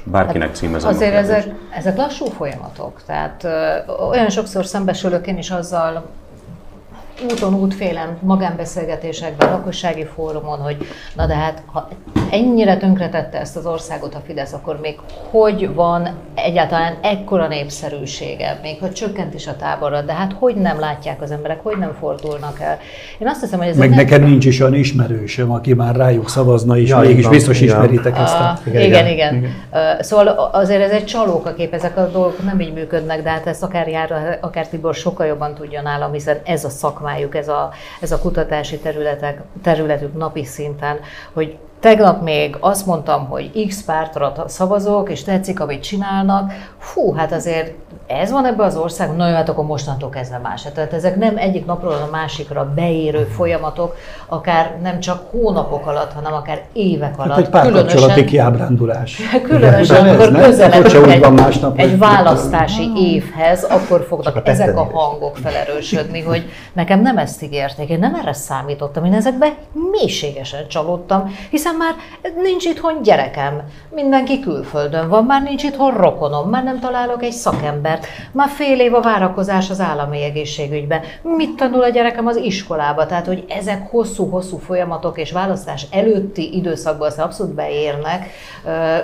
S1: bárkinek címezem.
S5: Azért ezek, ezek lassú folyamatok. Tehát ö, olyan sokszor szembesülök én is azzal, úton, útfélen, magánbeszélgetésekben, lakossági fórumon, hogy na de hát, ha ennyire tönkretette ezt az országot a Fidesz, akkor még hogy van egyáltalán ekkora népszerűsége, még hogy csökkent is a táborra, de hát hogy nem látják az emberek, hogy nem fordulnak el.
S6: Én azt hiszem, hogy ez Meg nem... neked nincs is olyan ismerősöm, aki már rájuk szavazna, és ja, mégis van, biztos igen. ismeritek ezt a...
S5: Igen, igen. igen. igen. Szóval azért ez egy csalókakép, ezek a dolgok nem így működnek, de hát ezt akár jár, akár Tibor sokkal jobban tudja nálam, hiszen ez a szakma szakmájuk, ez a, ez a kutatási területek, területük napi szinten, hogy Tegnap még azt mondtam, hogy X pártra szavazok, és tetszik, amit csinálnak. Fú, hát azért ez van ebben az országban, na jó, hát akkor mostantól kezdve más. Tehát ezek nem egyik napról a másikra beérő folyamatok, akár nem csak hónapok alatt, hanem akár évek alatt. Hát
S6: egy párkapcsolati kiábrándulás.
S5: Különösen, amikor közeledünk egy, egy választási évhez, akkor fognak ezek a hangok felerősödni, hogy nekem nem ezt ígérték, én nem erre számítottam, én ezekbe mélységesen csalódtam, hiszen már nincs itthon gyerekem, mindenki külföldön van, már nincs itthon rokonom, már nem találok egy szakembert, már fél év a várakozás az állami egészségügyben, mit tanul a gyerekem az iskolába, tehát hogy ezek hosszú-hosszú folyamatok és választás előtti időszakban azt abszolút beérnek,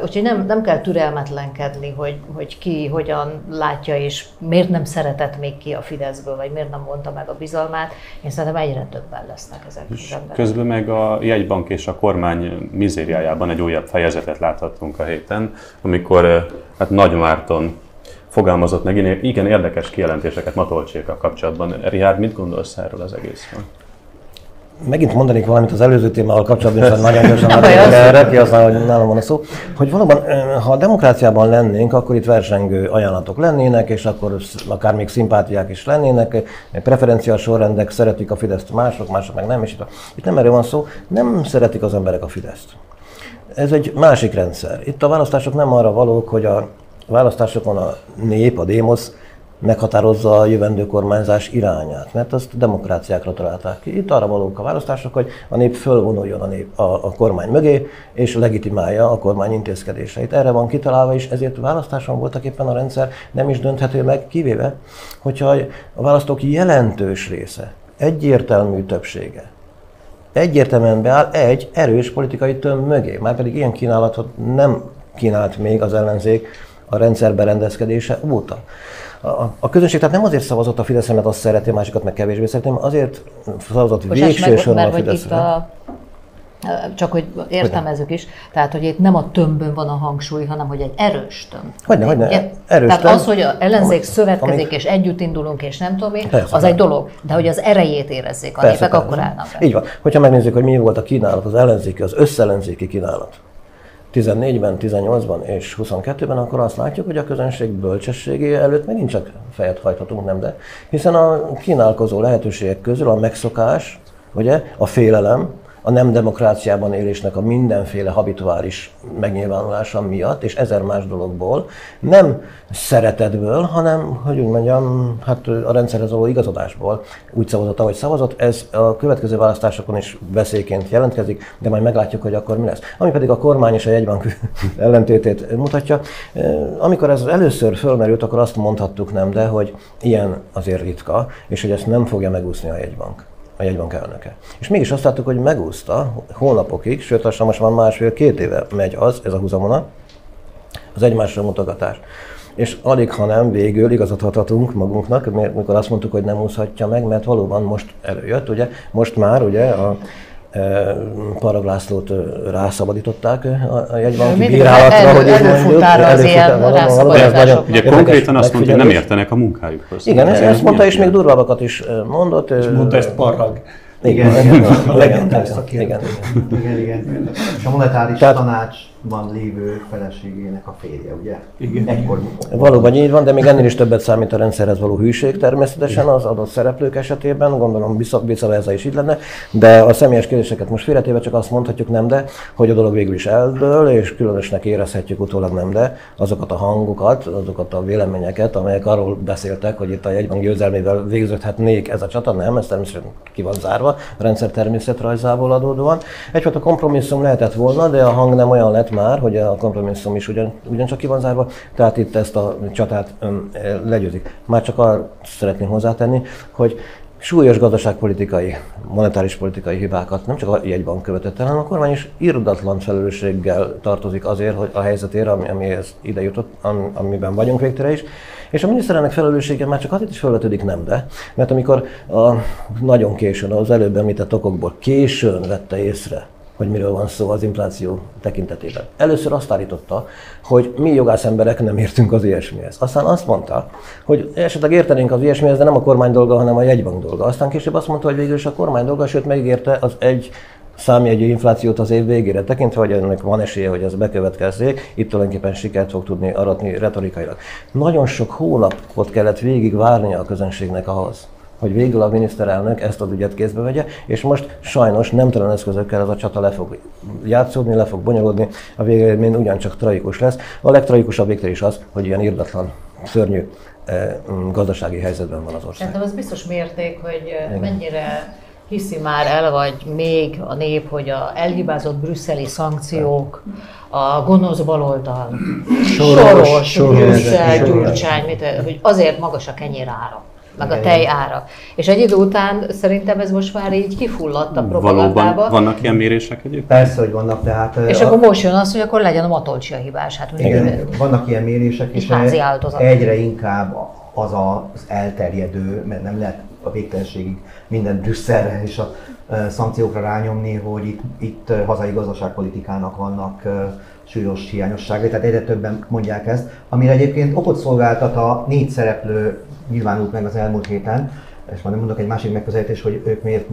S5: úgyhogy nem, nem kell türelmetlenkedni, hogy, hogy ki hogyan látja és miért nem szeretett még ki a Fideszből, vagy miért nem mondta meg a bizalmát. Én szerintem egyre többen lesznek ezek
S1: az emberek. Közben meg a jegybank és a kormány mizériájában egy újabb fejezetet láthattunk a héten, amikor hát Nagy Márton fogalmazott meg igen érdekes kijelentéseket Matolcsékkal kapcsolatban. Richard, mit gondolsz erről az egészről?
S4: Megint mondanék valamit az előző témával kapcsolatban, és nagyon gyorsan erre, kihasználom, hogy nálam van a szó, hogy valóban, ha a demokráciában lennénk, akkor itt versengő ajánlatok lennének, és akkor akár még szimpátiák is lennének, preferenciás sorrendek, szeretik a Fideszt mások, mások meg nem, és itt, itt nem erről van szó, nem szeretik az emberek a Fideszt. Ez egy másik rendszer. Itt a választások nem arra valók, hogy a választásokon a nép, a démosz meghatározza a jövendő kormányzás irányát, mert azt demokráciákra találták ki. Itt arra valók a választások, hogy a nép fölvonuljon a, nép, a, a kormány mögé, és legitimálja a kormány intézkedéseit. Erre van kitalálva, és ezért választáson voltak éppen a rendszer nem is dönthető meg, kivéve, hogyha a választók jelentős része, egyértelmű többsége egyértelműen beáll egy erős politikai tömb mögé. Márpedig ilyen kínálatot nem kínált még az ellenzék a rendszer berendezkedése óta. A, a közönség tehát nem azért szavazott a Fideszre, mert azt szereti, a másikat meg kevésbé szereti, hanem azért szavazott végső soron a Fideszre. A,
S5: csak hogy értelmezzük is, tehát hogy itt nem a tömbön van a hangsúly, hanem hogy egy erős tömb.
S4: Hogyne, hogyne, erős
S5: Tehát tömb, az, hogy a ellenzék szövetkezik, amik... és együtt indulunk, és nem tudom én, persze, az egy dolog, de hogy az erejét érezzék a persze, népek, persze. akkor állnak
S4: be. Így van. Hogyha megnézzük, hogy mi volt a kínálat, az ellenzéki, az összellenzéki kínálat, 14-ben, 18-ban és 22-ben, akkor azt látjuk, hogy a közönség bölcsességé előtt még nincs csak fejet hajthatunk, nem de. Hiszen a kínálkozó lehetőségek közül a megszokás, ugye, a félelem, a nem demokráciában élésnek a mindenféle habituális megnyilvánulása miatt, és ezer más dologból, nem szeretetből, hanem, hogy úgy mondjam, hát a rendszerhez való igazodásból úgy szavazott, ahogy szavazott. Ez a következő választásokon is veszélyként jelentkezik, de majd meglátjuk, hogy akkor mi lesz. Ami pedig a kormány és a jegybank ellentétét mutatja. Amikor ez először fölmerült, akkor azt mondhattuk nem, de hogy ilyen azért ritka, és hogy ezt nem fogja megúszni a jegybank a jegybank elnöke. És mégis azt láttuk, hogy megúszta hónapokig, sőt lassan most már másfél-két éve megy az, ez a húzamona, az egymásra mutogatás. És alig, ha nem, végül igazat adhatunk magunknak, mikor azt mondtuk, hogy nem úszhatja meg, mert valóban most előjött, ugye, most már ugye a Parag Lászlót rászabadították a jegybanki bírálatra, el, hogy
S5: előfutára az ilyen rászabadítások.
S1: Ugye konkrétan azt mondta, hogy nem értenek a munkájukhoz.
S4: Igen, ezt mondta, és még durvábbakat is mondott.
S6: És mondta ezt Parag.
S4: Igen, igen, igen, igen,
S7: igen, igen. És a monetáris tanács van lévő feleségének a férje, ugye?
S4: Igen. Egykor Valóban így van, de még ennél is többet számít a rendszerhez való hűség természetesen az adott szereplők esetében, gondolom ez is így lenne, de a személyes kérdéseket most félretéve csak azt mondhatjuk nem de, hogy a dolog végül is eldől, és különösnek érezhetjük utólag nem de azokat a hangokat, azokat a véleményeket, amelyek arról beszéltek, hogy itt a jegybank győzelmével végződhetnék ez a csata, nem, ez természetesen ki van zárva, a rendszer természetrajzából adódóan. Egyfajta kompromisszum lehetett volna, de a hang nem olyan lett, már, hogy a kompromisszum is ugyan, ugyancsak ki van zárva, tehát itt ezt a csatát legyőzik. Már csak arra szeretném hozzátenni, hogy súlyos gazdaságpolitikai, monetáris politikai hibákat nem csak a jegybank követett el, hanem a kormány is irdatlan felelősséggel tartozik azért, hogy a helyzetére, ami, amihez ide jutott, am, amiben vagyunk végtére is. És a miniszterelnök felelőssége már csak azért is felvetődik nem, de mert amikor a, nagyon későn, az előbb említett okokból későn vette észre, hogy miről van szó az infláció tekintetében. Először azt állította, hogy mi jogász emberek nem értünk az ilyesmihez. Aztán azt mondta, hogy esetleg értenénk az ilyesmihez, de nem a kormány dolga, hanem a jegybank dolga. Aztán később azt mondta, hogy végül is a kormány dolga, sőt megígérte az egy számjegyű inflációt az év végére tekintve, hogy ennek van esélye, hogy ez bekövetkezzék, itt tulajdonképpen sikert fog tudni aratni retorikailag. Nagyon sok hónapot kellett végig várnia a közönségnek ahhoz, hogy végül a miniszterelnök ezt az ügyet kézbe vegye, és most sajnos nemtelen eszközökkel ez a csata le fog játszódni, le fog bonyolódni, a végeredmény ugyancsak tragikus lesz. A legtragikusabb végtel is az, hogy ilyen irdatlan, szörnyű eh, gazdasági helyzetben van az ország.
S5: Szerintem az biztos mérték, hogy eh, Igen. mennyire hiszi már el, vagy még a nép, hogy a elhibázott brüsszeli szankciók, a gonosz baloldal, Soros, Soros, Soros Brüsszel, Gyurcsány, hogy azért magas a kenyér ára meg a tej ára. És egy idő után szerintem ez most már így kifulladt a propagandába.
S1: Valóban vannak ilyen mérések egyébként?
S7: Persze, hogy vannak, tehát...
S5: És a... akkor most jön az, hogy akkor legyen a matolcsi a hibás. Hát
S7: Igen, ő, vannak ilyen mérések, és egyre inkább az az elterjedő, mert nem lehet a végtelenségig minden Brüsszelre és a szankciókra rányomni, hogy itt, itt hazai gazdaságpolitikának vannak súlyos hiányosságai, tehát egyre többen mondják ezt, amire egyébként okot szolgáltat a négy szereplő nyilvánult meg az elmúlt héten, és majd mondok egy másik megközelítés, hogy ők miért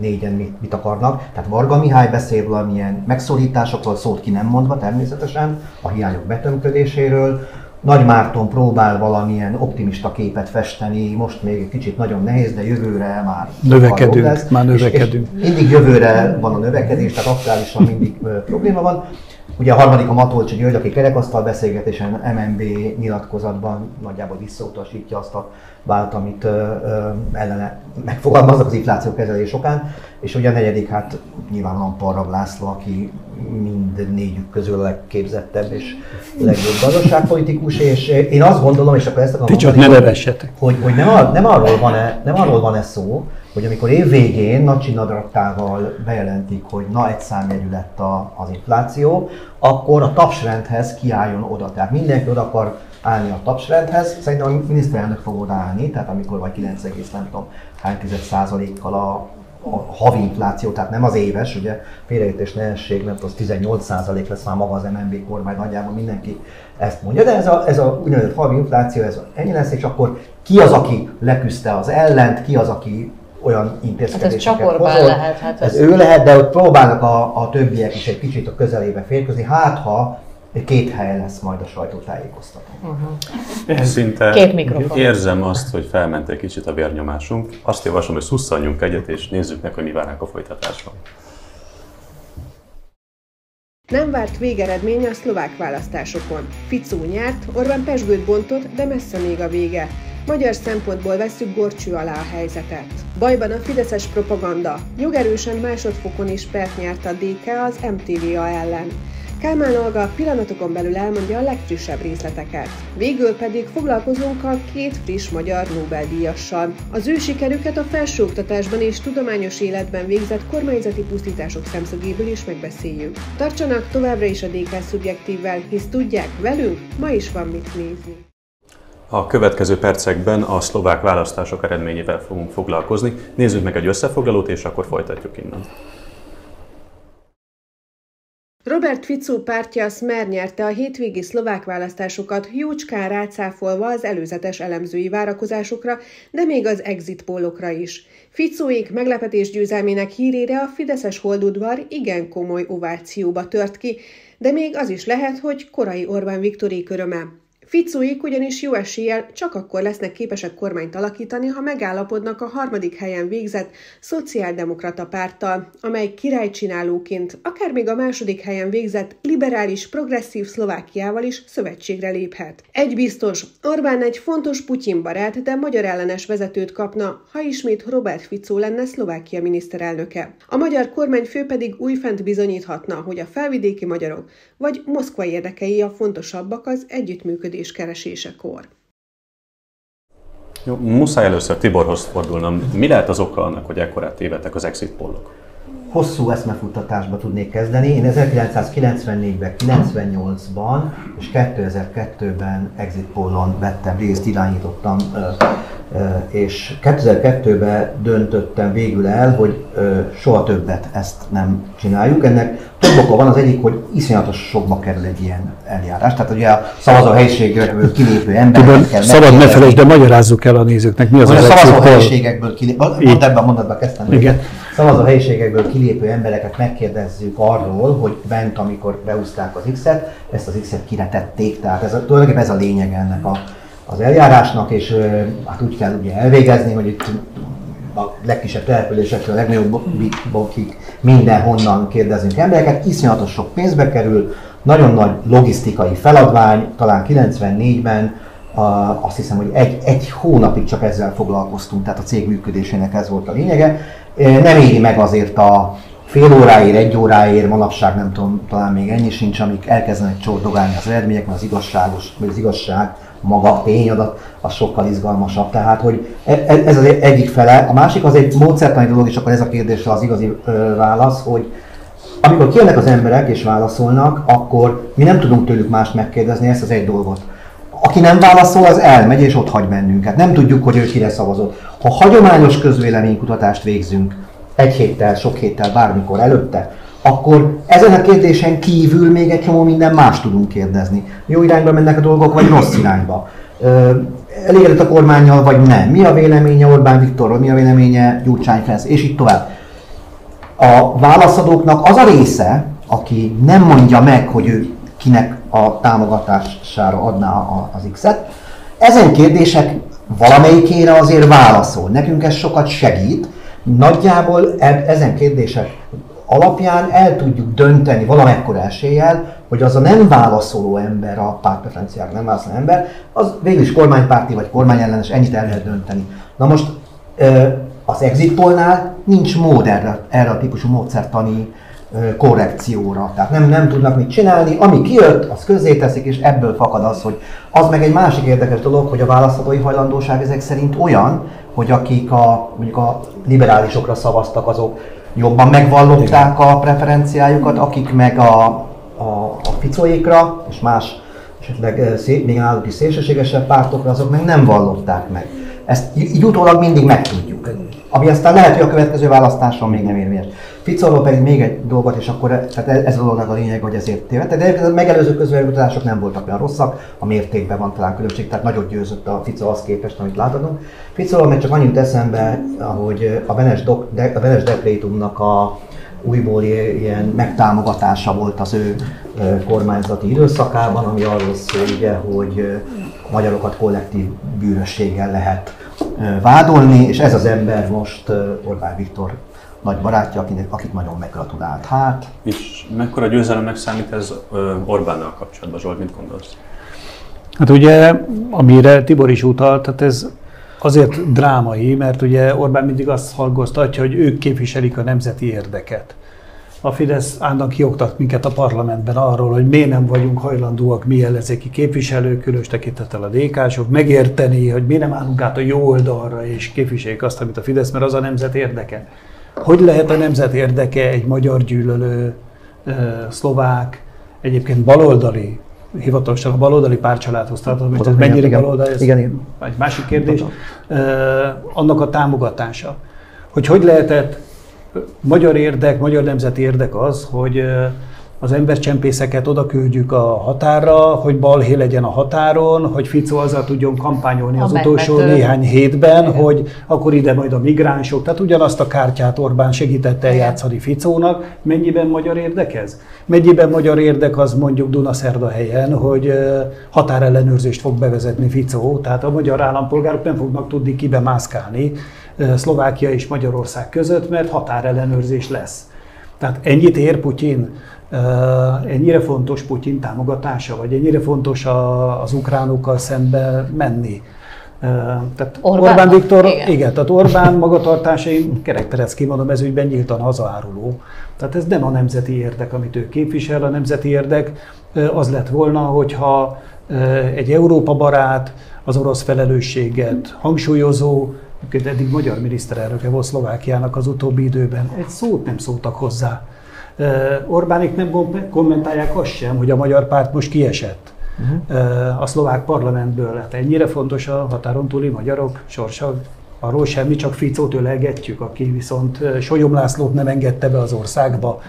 S7: négyen mit, mit akarnak. Tehát Varga Mihály beszél valamilyen megszorításokról, szót ki nem mondva természetesen, a hiányok betömködéséről. Nagy Márton próbál valamilyen optimista képet festeni, most még egy kicsit nagyon nehéz, de jövőre már
S6: növekedünk, lesz. már növekedünk.
S7: És, és mindig jövőre van a növekedés, tehát aktuálisan mindig probléma van. Ugye a harmadik a Matolcsi György, aki kerekasztal beszélgetésen MNB nyilatkozatban nagyjából visszautasítja azt a vált, amit ö, ö, ellene megfogalmaznak az infláció kezelés okán. És ugye a negyedik, hát nyilvánvalóan Parrag László, aki mind négyük közül a legképzettebb és legjobb gazdaságpolitikus, és én azt gondolom, és akkor ezt akarom
S6: mondani, hogy,
S7: hogy, hogy nem, ar, nem, arról van-e, nem arról van-e szó, hogy amikor évvégén nagy csinadarattával bejelentik, hogy na egy számjegyű lett a, az infláció, akkor a tapsrendhez kiálljon oda. Tehát mindenki oda akar állni a tapsrendhez. Szerintem a miniszterelnök fog odaállni, tehát amikor vagy 9, nem tudom hány százalékkal a, a havi infláció, tehát nem az éves, ugye félreértés ne essék, mert az 18 százalék lesz már maga az MNB kormány, nagyjából mindenki ezt mondja, de ez a, ez a úgynevezett havi infláció, ez ennyi lesz, és akkor ki az, aki leküzdte az ellent, ki az, aki olyan intézkedéseket hát ez hozott. lehet. Hát ez, ez ő lehet, de ott próbálnak a, a többiek is egy kicsit a közelébe férkőzni, hát ha két hely lesz majd a sajtótájékoztató.
S1: Uh-huh. Szinte két mikrofon. érzem azt, hogy felment egy kicsit a vérnyomásunk. Azt javaslom, hogy szusszanjunk egyet, és nézzük meg, hogy mi vár a folytatásban.
S2: Nem várt végeredmény a szlovák választásokon. Ficó nyert, Orbán pesgőt bontott, de messze még a vége. Magyar szempontból veszük gorcső alá a helyzetet. Bajban a fideszes propaganda. Jogerősen másodfokon is pert nyert a DK az MTVA ellen. Kálmán Olga pillanatokon belül elmondja a legfrissebb részleteket. Végül pedig foglalkozunk a két friss magyar Nobel-díjassal. Az ő sikerüket a felsőoktatásban és tudományos életben végzett kormányzati pusztítások szemszögéből is megbeszéljük. Tartsanak továbbra is a DK szubjektívvel, hisz tudják, velünk ma is van mit nézni.
S1: A következő percekben a szlovák választások eredményével fogunk foglalkozni. Nézzük meg egy összefoglalót, és akkor folytatjuk innen.
S2: Robert Fico pártja Smer nyerte a hétvégi szlovák választásokat, jócskán rácáfolva az előzetes elemzői várakozásokra, de még az exit pólokra is. Ficóék meglepetés győzelmének hírére a Fideszes holdudvar igen komoly ovációba tört ki, de még az is lehet, hogy korai Orbán Viktori köröme. Ficóik ugyanis jó eséllyel csak akkor lesznek képesek kormányt alakítani, ha megállapodnak a harmadik helyen végzett szociáldemokrata párttal, amely királycsinálóként, akár még a második helyen végzett liberális, progresszív Szlovákiával is szövetségre léphet. Egy biztos, Orbán egy fontos Putyin barát, de magyar ellenes vezetőt kapna, ha ismét Robert Ficó lenne Szlovákia miniszterelnöke. A magyar kormányfő pedig újfent bizonyíthatna, hogy a felvidéki magyarok vagy Moszkva érdekei a fontosabbak az együttműködés keresésekor.
S1: Jó, muszáj először Tiborhoz fordulnom. Mi lehet az oka annak, hogy ekkorát tévedtek az exit pollok?
S7: Hosszú eszmefuttatásba tudnék kezdeni. Én 1994-ben, 98-ban és 2002-ben exit pollon vettem részt, irányítottam és 2002-ben döntöttem végül el, hogy soha többet ezt nem csináljuk. Ennek több oka van, az egyik, hogy iszonyatos sokba kerül egy ilyen eljárás. Tehát ugye a szavazó helyiségből kilépő emberek kell
S6: Szabad ne felejtsd, de magyarázzuk el a nézőknek, mi az
S7: hogy
S6: a
S7: szavazó helyiségekből kilépő, mondd ebben a mondatban kezdtem. Igen. Szavazó helyiségekből kilépő embereket megkérdezzük arról, hogy bent, amikor beúzták az X-et, ezt az X-et kire tették. Tehát ez a, tulajdonképpen ez a lényeg ennek a az eljárásnak, és hát úgy kell ugye elvégezni, hogy itt a legkisebb településekről, a legnagyobbokig mindenhonnan kérdezünk embereket, iszonyatos sok pénzbe kerül, nagyon nagy logisztikai feladvány, talán 94-ben a, azt hiszem, hogy egy, egy hónapig csak ezzel foglalkoztunk, tehát a cég működésének ez volt a lényege. Nem éri meg azért a fél óráért, egy óráért, manapság nem tudom, talán még ennyi sincs, amik elkezdenek csordogálni az eredmények, mert az igazságos, vagy az igazság maga tényadat, az sokkal izgalmasabb. Tehát, hogy e, e, ez az egyik fele. A másik az egy módszertani dolog, és akkor ez a kérdésre az igazi válasz, hogy amikor kijönnek az emberek és válaszolnak, akkor mi nem tudunk tőlük mást megkérdezni, ezt az egy dolgot. Aki nem válaszol, az elmegy és ott hagy bennünket. Nem tudjuk, hogy ő kire szavazott. Ha hagyományos közvéleménykutatást végzünk, egy héttel, sok héttel, bármikor előtte, akkor ezen a kérdésen kívül még egy csomó minden más tudunk kérdezni. Jó irányba mennek a dolgok, vagy rossz irányba. Elégedett a kormányjal, vagy nem? Mi a véleménye Orbán Viktorról, mi a véleménye Gyurcsány Ferenc, és így tovább. A válaszadóknak az a része, aki nem mondja meg, hogy ő kinek a támogatására adná az X-et, ezen kérdések valamelyikére azért válaszol. Nekünk ez sokat segít. Nagyjából e- ezen kérdések alapján el tudjuk dönteni valamekkor eséllyel, hogy az a nem válaszoló ember, a pártpreferenciára nem válaszoló ember, az végül is kormánypárti vagy kormányellenes, ennyit el lehet dönteni. Na most az exit pollnál nincs mód erre, erre a típusú módszertani korrekcióra. Tehát nem, nem tudnak mit csinálni, ami kijött, az közzéteszik, és ebből fakad az, hogy az meg egy másik érdekes dolog, hogy a választhatói hajlandóság ezek szerint olyan, hogy akik a, mondjuk a liberálisokra szavaztak, azok jobban megvallották a preferenciájukat, akik meg a, a, a ficóékra és más esetleg szép, még állati szélsőségesebb pártokra, azok meg nem vallották meg. Ezt így utólag mindig megtudjuk. Ami aztán lehet, hogy a következő választáson még nem érvényes. Ficóról pedig még egy dolgot, és akkor tehát ez a dolognak a lényeg, hogy ezért tévedtek. De a megelőző közvéleménykutatások nem voltak olyan rosszak, a mértékben van talán különbség, tehát nagyot győzött a Ficó az képest, amit láthatunk. Ficóról még csak annyit eszembe, hogy a Venes, dok, de, a Venes dekrétumnak a újból ilyen megtámogatása volt az ő kormányzati időszakában, ami arról szól, ugye, hogy magyarokat kollektív bűnösséggel lehet vádolni, és ez az ember most Orbán Viktor nagy barátja, akinek, akit nagyon meggratulált. Hát.
S1: És mekkora győzelemnek számít ez Orbánnal kapcsolatban, Zsolt, mit gondolsz?
S6: Hát ugye, amire Tibor is utalt, tehát ez azért drámai, mert ugye Orbán mindig azt hallgoztatja, hogy ők képviselik a nemzeti érdeket a Fidesz állandóan kioktat minket a parlamentben arról, hogy miért nem vagyunk hajlandóak mi ellenzéki képviselők, különös tekintettel a dk megérteni, hogy miért nem állunk át a jó oldalra és képviseljük azt, amit a Fidesz, mert az a nemzet érdeke. Hogy lehet a nemzet érdeke egy magyar gyűlölő, szlovák, egyébként baloldali, hivatalosan a baloldali párcsaládhoz tartozom, hogy ez mennyire igen, baloldali, ez igen, igen. egy másik kérdés, annak a támogatása. Hogy hogy lehetett magyar érdek, magyar nemzeti érdek az, hogy az embercsempészeket oda küldjük a határra, hogy balhé legyen a határon, hogy Fico azzal tudjon kampányolni
S5: A
S6: az utolsó
S5: megvető.
S6: néhány hétben, Igen. hogy akkor ide majd a migránsok, tehát ugyanazt a kártyát Orbán segített eljátszani Ficónak. Mennyiben magyar érdek ez? Mennyiben magyar érdek az mondjuk Dunaszerda helyen, hogy határellenőrzést fog bevezetni Ficó, tehát a magyar állampolgárok nem fognak tudni kibemászkálni Szlovákia és Magyarország között, mert határellenőrzés lesz. Tehát ennyit ér Putyin, ennyire fontos Putyin támogatása, vagy ennyire fontos az ukránokkal szembe menni. Tehát
S5: Orbánnak?
S6: Orbán Viktor,
S5: Igen.
S6: igen. tehát Orbán magatartása, én kerekperec kimondom, ez ügyben nyíltan hazaáruló. Tehát ez nem a nemzeti érdek, amit ő képvisel, a nemzeti érdek az lett volna, hogyha egy Európa barát, az orosz felelősséget hangsúlyozó, egyébként eddig magyar miniszterelnöke volt Szlovákiának az utóbbi időben, egy szót nem szóltak hozzá. Orbánik nem kom- kommentálják azt sem, hogy a magyar párt most kiesett uh-huh. a szlovák parlamentből. Hát ennyire fontos a határon túli magyarok sorsa, arról semmi, csak Ficót ölelgetjük, aki viszont Solyom Lászlót nem engedte be az országba.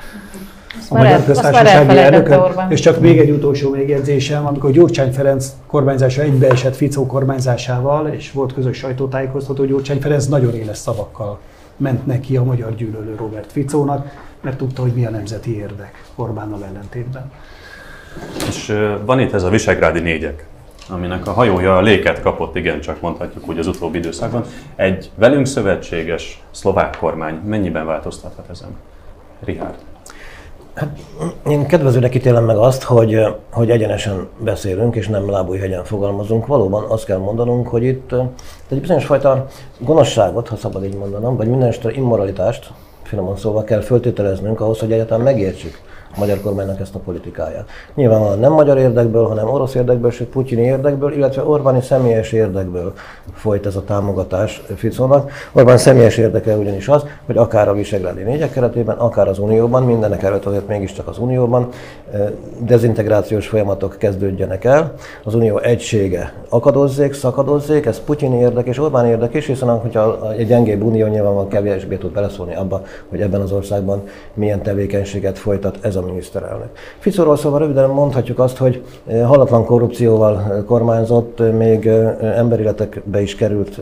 S6: A Magyar Köztársasági elnököt. És csak még egy utolsó megjegyzésem, amikor Gyurcsány Ferenc kormányzása egybeesett Ficó kormányzásával, és volt közös sajtótájékoztató, Gyurcsány Ferenc nagyon éles szavakkal ment neki a magyar gyűlölő Robert Ficónak, mert tudta, hogy mi a nemzeti érdek Orbánnal ellentétben.
S1: És van itt ez a Visegrádi négyek, aminek a hajója léket kapott, igen, csak mondhatjuk úgy az utóbbi időszakban. Egy velünk szövetséges szlovák kormány mennyiben változtathat ezen? Richard.
S4: Én kedvezőnek ítélem meg azt, hogy, hogy egyenesen beszélünk, és nem lábújhegyen fogalmazunk. Valóban azt kell mondanunk, hogy itt egy bizonyos fajta gonoszságot, ha szabad így mondanom, vagy mindenesetre immoralitást, finoman szóval kell föltételeznünk ahhoz, hogy egyáltalán megértsük a magyar kormánynak ezt a politikáját. Nyilvánvalóan nem magyar érdekből, hanem orosz érdekből, sőt putyini érdekből, illetve Orbáni személyes érdekből folyt ez a támogatás Ficónak. Orbán személyes érdeke ugyanis az, hogy akár a Visegrádi négyek keretében, akár az Unióban, mindenek előtt azért mégiscsak az Unióban dezintegrációs folyamatok kezdődjenek el, az Unió egysége akadozzék, szakadozzék, ez putyini érdek és Orbán érdek is, hiszen hogyha egy gyengébb unió nyilvánvalóan kevésbé tud beleszólni abba, hogy ebben az országban milyen tevékenységet folytat ez a miniszterelnök. Ficóról szóval röviden mondhatjuk azt, hogy eh, hallatlan korrupcióval eh, kormányzott, eh, még emberéletekbe is került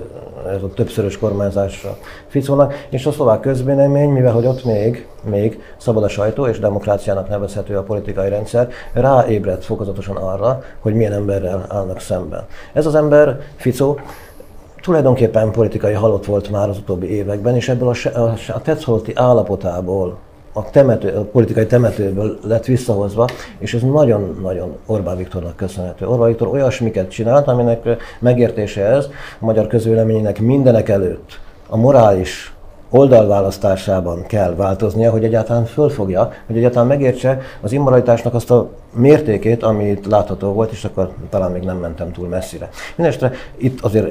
S4: ez a többszörös kormányzásra Ficónak, és a szlovák közvélemény, mivel hogy ott még, még szabad a sajtó és demokráciának nevezhető a politikai rendszer, ráébredt fokozatosan arra, hogy milyen emberrel állnak szemben. Ez az ember, Ficó, tulajdonképpen politikai halott volt már az utóbbi években, és ebből a, a, a tetszolti állapotából, a, temető, a politikai temetőből lett visszahozva, és ez nagyon-nagyon Orbán Viktornak köszönhető. Orbán Viktor olyasmiket csinált, aminek megértése ez a magyar közvéleménynek mindenek előtt a morális oldalválasztásában kell változnia, hogy egyáltalán fölfogja, hogy egyáltalán megértse az immoralitásnak azt a mértékét, ami itt látható volt, és akkor talán még nem mentem túl messzire. Mindenesetre itt azért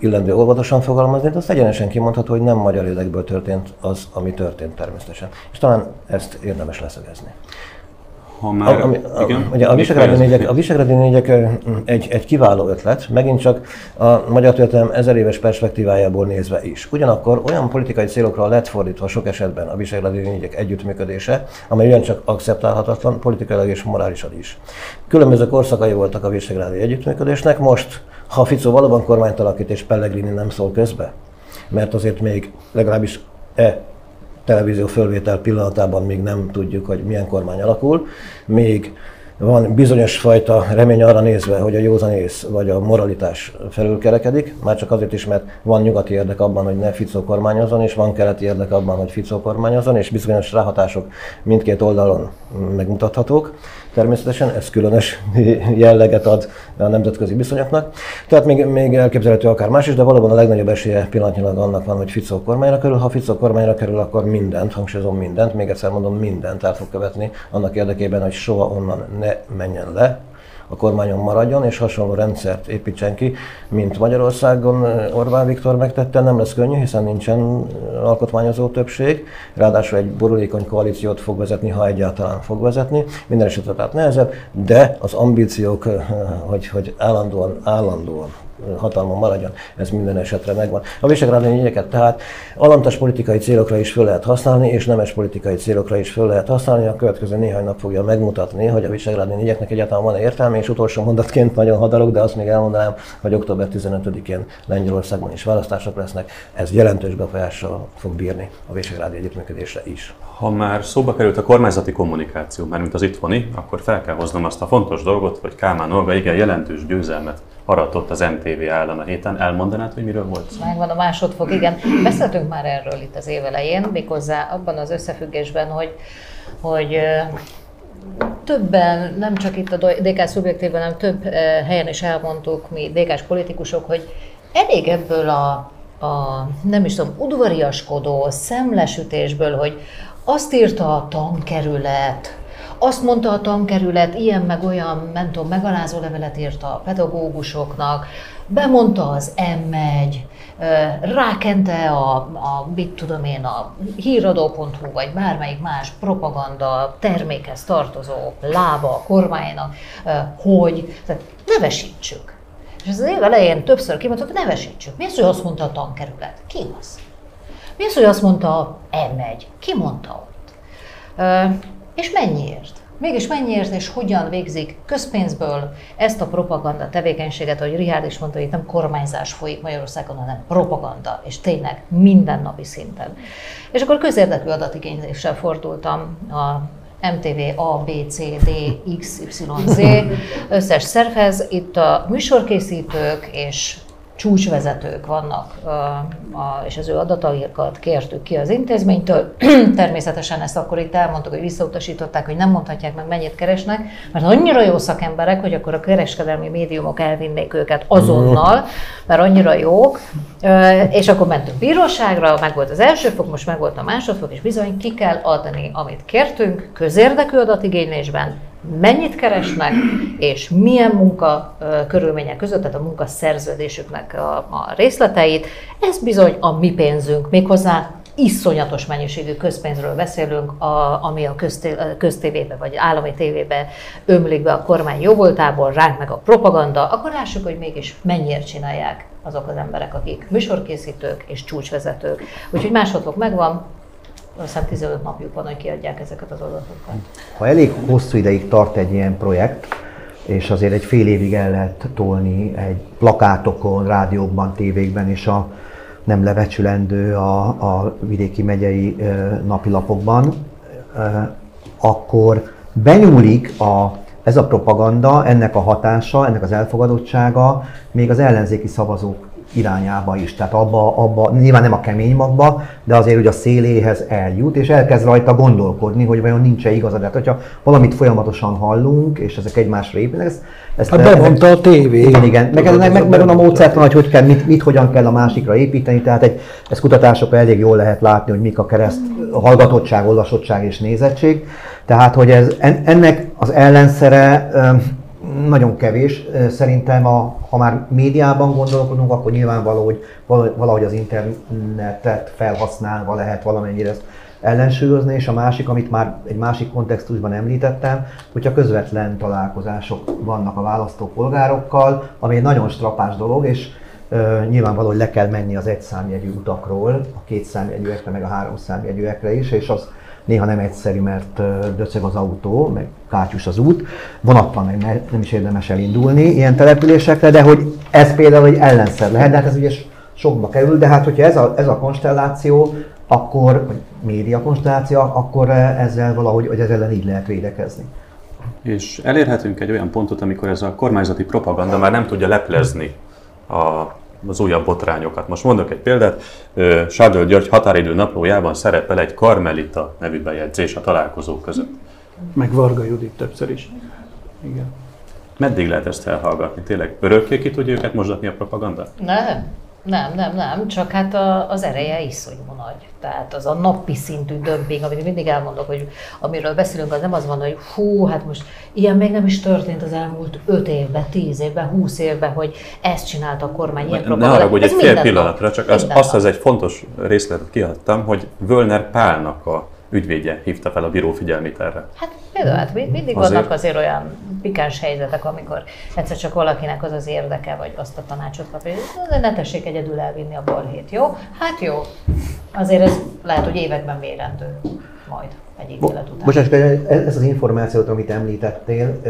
S4: illendő óvatosan fogalmazni, de azt egyenesen kimondható, hogy nem magyar érdekből történt az, ami történt természetesen. És talán ezt érdemes leszögezni.
S1: Ha már,
S4: A, ami, a,
S1: igen,
S4: ugye a visegrádi négyek, a visegrádi négyek egy, egy kiváló ötlet, megint csak a magyar történelem ezer éves perspektívájából nézve is. Ugyanakkor olyan politikai célokra lett fordítva sok esetben a visegrádi négyek együttműködése, amely ugyancsak akceptálhatatlan politikailag és morálisan is. Különböző korszakai voltak a visegrádi együttműködésnek, most, ha Ficó valóban kormányt alakít és Pellegrini nem szól közbe, mert azért még legalábbis e televízió fölvétel pillanatában még nem tudjuk, hogy milyen kormány alakul. Még van bizonyos fajta remény arra nézve, hogy a józanész vagy a moralitás felülkerekedik, már csak azért is, mert van nyugati érdek abban, hogy ne Ficó kormányozzon, és van keleti érdek abban, hogy Ficó kormányozzon, és bizonyos ráhatások mindkét oldalon megmutathatók. Természetesen ez különös jelleget ad a nemzetközi viszonyoknak. Tehát még, még elképzelhető akár más is, de valóban a legnagyobb esélye pillanatnyilag annak van, hogy Ficó kormányra kerül. Ha Ficó kormányra kerül, akkor mindent, hangsúlyozom mindent, még egyszer mondom, mindent el fog követni annak érdekében, hogy soha onnan ne menjen le, a kormányon maradjon, és hasonló rendszert építsen ki, mint Magyarországon Orbán Viktor megtette. Nem lesz könnyű, hiszen nincsen alkotmányozó többség, ráadásul egy borulékony koalíciót fog vezetni, ha egyáltalán fog vezetni. Minden esetre tehát nehezebb, de az ambíciók, hogy, hogy állandóan, állandóan hatalmon maradjon. Ez minden esetre megvan. A visegrádi négyeket tehát alantas politikai célokra is föl lehet használni, és nemes politikai célokra is föl lehet használni. A következő néhány nap fogja megmutatni, hogy a visegrádi négyeknek egyáltalán van-e értelme, és utolsó mondatként nagyon hadarok, de azt még elmondanám, hogy október 15-én Lengyelországban is választások lesznek. Ez jelentős befolyással fog bírni a visegrádi együttműködésre is.
S1: Ha már szóba került a kormányzati kommunikáció, mert mint az itthoni, akkor fel kell hoznom azt a fontos dolgot, hogy Kálmán Olga igen jelentős győzelmet aratott az MTV ellen a héten. Elmondanád, hogy miről volt szó?
S5: Megvan a másodfok, igen. Beszéltünk már erről itt az évelején, méghozzá abban az összefüggésben, hogy, hogy többen, nem csak itt a DK szubjektívben, hanem több helyen is elmondtuk mi DK-s politikusok, hogy elég ebből a, a nem is tudom, udvariaskodó szemlesütésből, hogy azt írta a tankerület, azt mondta a tankerület, ilyen meg olyan, nem tudom, megalázó levelet írt a pedagógusoknak, bemondta az M1, rákente a, a mit tudom én, a híradó.hu, vagy bármelyik más propaganda termékhez tartozó lába a kormánynak, hogy tehát nevesítsük. És az év elején többször kimondtuk, nevesítsük. Mi az, hogy azt mondta a tankerület? Ki az? Mi az, hogy azt mondta a M1? Ki mondta ott? És mennyiért? Mégis mennyiért és hogyan végzik közpénzből ezt a propaganda tevékenységet, hogy Rihárd is mondta, hogy itt nem kormányzás folyik Magyarországon, hanem propaganda, és tényleg mindennapi szinten. És akkor közérdekű adatigényléssel fordultam a MTV A, B, C, D, X, Y, Z összes szervez. Itt a műsorkészítők és csúcsvezetők vannak, és az ő adataikat kértük ki az intézménytől. Természetesen ezt akkor itt elmondtuk, hogy visszautasították, hogy nem mondhatják meg, mennyit keresnek, mert annyira jó szakemberek, hogy akkor a kereskedelmi médiumok elvinnék őket azonnal, mert annyira jók, és akkor mentünk bíróságra, meg volt az első fok, most meg volt a másodfok, és bizony ki kell adni, amit kértünk, közérdekű adatigénylésben, mennyit keresnek, és milyen munka körülmények között, tehát a munkaszerződésüknek a, a részleteit. Ez bizony a mi pénzünk, méghozzá iszonyatos mennyiségű közpénzről beszélünk, a, ami a köztévébe vagy állami tévébe ömlik be a kormány jóvoltából, ránk meg a propaganda, akkor lássuk, hogy mégis mennyiért csinálják azok az emberek, akik műsorkészítők és csúcsvezetők. Úgyhogy másodfok megvan, hiszem 15 napjuk van, hogy kiadják ezeket az adatokat.
S7: Ha elég hosszú ideig tart egy ilyen projekt, és azért egy fél évig el lehet tolni egy plakátokon, rádiókban, tévékben, és a nem levecsülendő a, a vidéki megyei napilapokban, akkor benyúlik a, ez a propaganda, ennek a hatása, ennek az elfogadottsága még az ellenzéki szavazók irányába is. Tehát abba, abba, nyilván nem a kemény magba, de azért, hogy a széléhez eljut, és elkezd rajta gondolkodni, hogy vajon nincs-e igazad. Tehát, hogyha valamit folyamatosan hallunk, és ezek egymásra épülnek, ezt,
S8: ezt hát bemondta a tévé.
S7: Igen, igen. Meg, meg, meg, meg a módszertan, hogy, hogy kell, mit, mit, hogyan kell a másikra építeni, tehát egy, ez kutatások elég jól lehet látni, hogy mik a kereszt hallgatottság, olvasottság és nézettség. Tehát, hogy ez, ennek az ellenszere nagyon kevés. Szerintem, a, ha már médiában gondolkodunk, akkor nyilvánvaló, hogy valahogy az internetet felhasználva lehet valamennyire ezt ellensúlyozni, és a másik, amit már egy másik kontextusban említettem, hogyha közvetlen találkozások vannak a választópolgárokkal, ami egy nagyon strapás dolog, és uh, nyilvánvaló, hogy le kell menni az egyszámjegyű utakról, a kétszámjegyűekre, meg a háromszámjegyűekre is, és az néha nem egyszerű, mert döcög az autó, meg kátyus az út, vonattal meg nem is érdemes elindulni ilyen településekre, de hogy ez például egy ellenszer lehet, de hát ez ugye sokba kerül, de hát hogyha ez a, ez a konstelláció, akkor, vagy média konstelláció, akkor ezzel valahogy, hogy ezzel ellen így lehet védekezni.
S1: És elérhetünk egy olyan pontot, amikor ez a kormányzati propaganda már nem tudja leplezni a az újabb botrányokat. Most mondok egy példát, Sárdöl György határidő naplójában szerepel egy Karmelita nevű bejegyzés a találkozók között.
S6: Meg Varga Judit többször is. Igen.
S1: Meddig lehet ezt elhallgatni? Tényleg örökké ki tudja őket mozdatni a propaganda?
S5: Nem. Nem, nem, nem, csak hát a, az ereje iszonyú nagy. Tehát az a napi szintű dömping, amit mindig elmondok, hogy amiről beszélünk, az nem az van, hogy hú, hát most ilyen még nem is történt az elmúlt 5 évben, 10 évben, 20 évben, hogy ezt csinálta a kormány, ilyen
S1: Ne arra, hogy egy fél pillanatra, csak az, azt az egy fontos részletet kiadtam, hogy Völner Pálnak a ügyvédje hívta fel a bíró figyelmét erre.
S5: Hát például, hát mindig
S1: Azért-
S5: vannak azért olyan pikáns helyzetek, amikor egyszer csak valakinek az az érdeke, vagy azt a tanácsot kapja, hogy ne tessék egyedül elvinni a balhét, jó? Hát jó. Azért ez lehet, hogy években mérendő majd egy ítélet után.
S7: Bocsánat, ez az információt, amit említettél,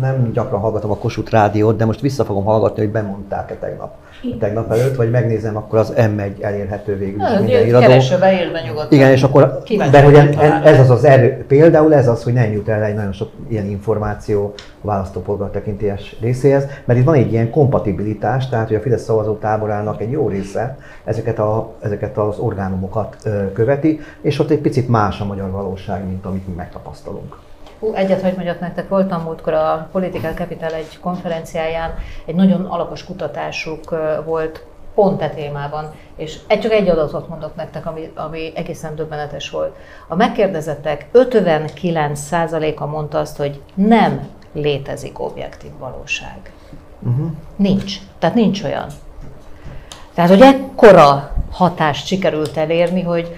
S7: nem gyakran hallgatom a Kossuth rádiót, de most vissza fogom hallgatni, hogy bemondták-e tegnap. Tegnap előtt, vagy megnézem, akkor az M1 elérhető végül is
S5: Na,
S7: minden iradó.
S5: Keresőbe be nyugodtan.
S7: Igen, és akkor,
S5: Kíváncsi
S7: de hogy en- ez az az erő, például ez az, hogy nem jut el egy nagyon sok ilyen információ a választópolgár tekintélyes részéhez, mert itt van egy ilyen kompatibilitás, tehát hogy a Fidesz szavazó táborának egy jó része ezeket, a, ezeket az orgánumokat követi, és ott egy picit más a magyar valóság, mint amit mi megtapasztalunk.
S5: Hú, egyet hogy mondjak nektek, voltam múltkor a Political Capital egy konferenciáján, egy nagyon alapos kutatásuk volt pont e témában, és egy, csak egy adatot mondok nektek, ami, ami egészen döbbenetes volt. A megkérdezettek 59%-a mondta azt, hogy nem létezik objektív valóság. Uh-huh. Nincs. Tehát nincs olyan. Tehát, hogy ekkora hatást sikerült elérni, hogy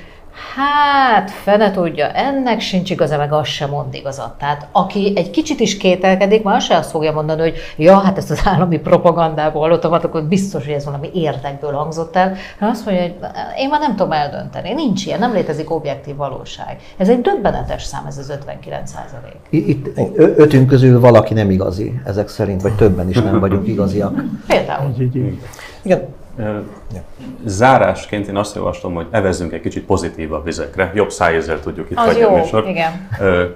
S5: hát, fene tudja, ennek sincs igaza, meg az sem mond igazat. Tehát aki egy kicsit is kételkedik, már se azt fogja mondani, hogy ja, hát ezt az állami propagandából hallottam, hát akkor biztos, hogy ez valami érdekből hangzott el, hanem azt mondja, hogy én már nem tudom eldönteni. Nincs ilyen, nem létezik objektív valóság. Ez egy döbbenetes szám, ez az 59 százalék.
S7: Itt ötünk közül valaki nem igazi, ezek szerint, vagy többen is nem vagyunk igaziak.
S5: Például.
S7: Igen,
S1: Zárásként én azt javaslom, hogy evezzünk egy kicsit pozitívabb vizekre. Jobb szájézzel tudjuk itt
S5: Az
S1: hagyni a műsort.
S5: igen.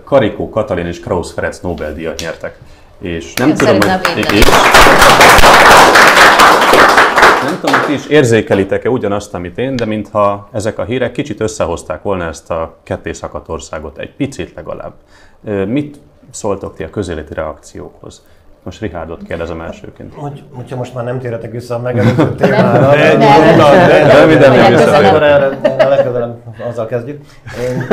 S1: Karikó Katalin és Krausz Ferenc Nobel-díjat nyertek. És nem
S5: Én
S1: tudom, hogy... és- Nem tudom, hogy ti is érzékelitek-e ugyanazt, amit én, de mintha ezek a hírek kicsit összehozták volna ezt a ketté szakadt országot, egy picit legalább. Mit szóltok ti a közéleti reakciókhoz? Most Rihárdot kérdezem elsőként.
S4: Hogy, hogyha most már nem térhetek vissza a megelőző témára.
S1: De-
S4: de-
S1: de-
S4: de-
S1: röviden
S4: de-
S1: még visszatérünk.
S4: Azzal kezdjük. Én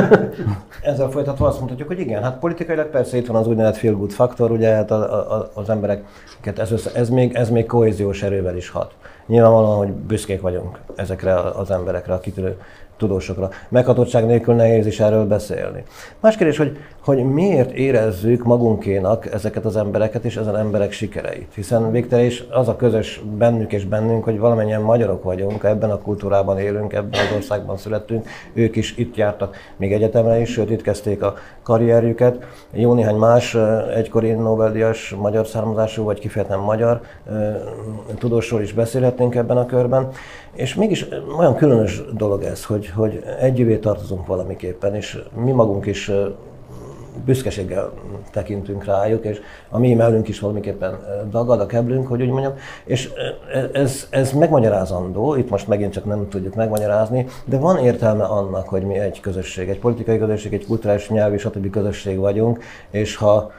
S4: ezzel folytatva azt mondhatjuk, hogy igen, hát politikailag persze itt van az úgynevezett feel good faktor, ugye hát a, a, az embereket ez, össze, ez, még, ez még kohéziós erővel is hat. Nyilvánvalóan, hogy büszkék vagyunk ezekre az emberekre, a kitűnő tudósokra. Meghatottság nélkül nehéz is erről beszélni. Más kérdés, hogy, hogy miért érezzük magunkénak ezeket az embereket és ezen emberek sikereit. Hiszen végtelen is az a közös bennük és bennünk, hogy valamennyien magyarok vagyunk, ebben a kultúrában élünk, ebben az országban születtünk, ők is itt jártak még egyetemre is, sőt itt kezdték a karrierjüket. Jó néhány más egykori Nobel-díjas magyar származású, vagy kifejezetten magyar tudósról is beszélhetnénk ebben a körben. És mégis olyan különös dolog ez, hogy, hogy együvé tartozunk valamiképpen, és mi magunk is büszkeséggel tekintünk rájuk, és a mi mellünk is valamiképpen dagad a keblünk, hogy úgy mondjam, és ez, ez megmagyarázandó, itt most megint csak nem tudjuk megmagyarázni, de van értelme annak, hogy mi egy közösség, egy politikai közösség, egy kulturális nyelvi, stb. közösség vagyunk, és ha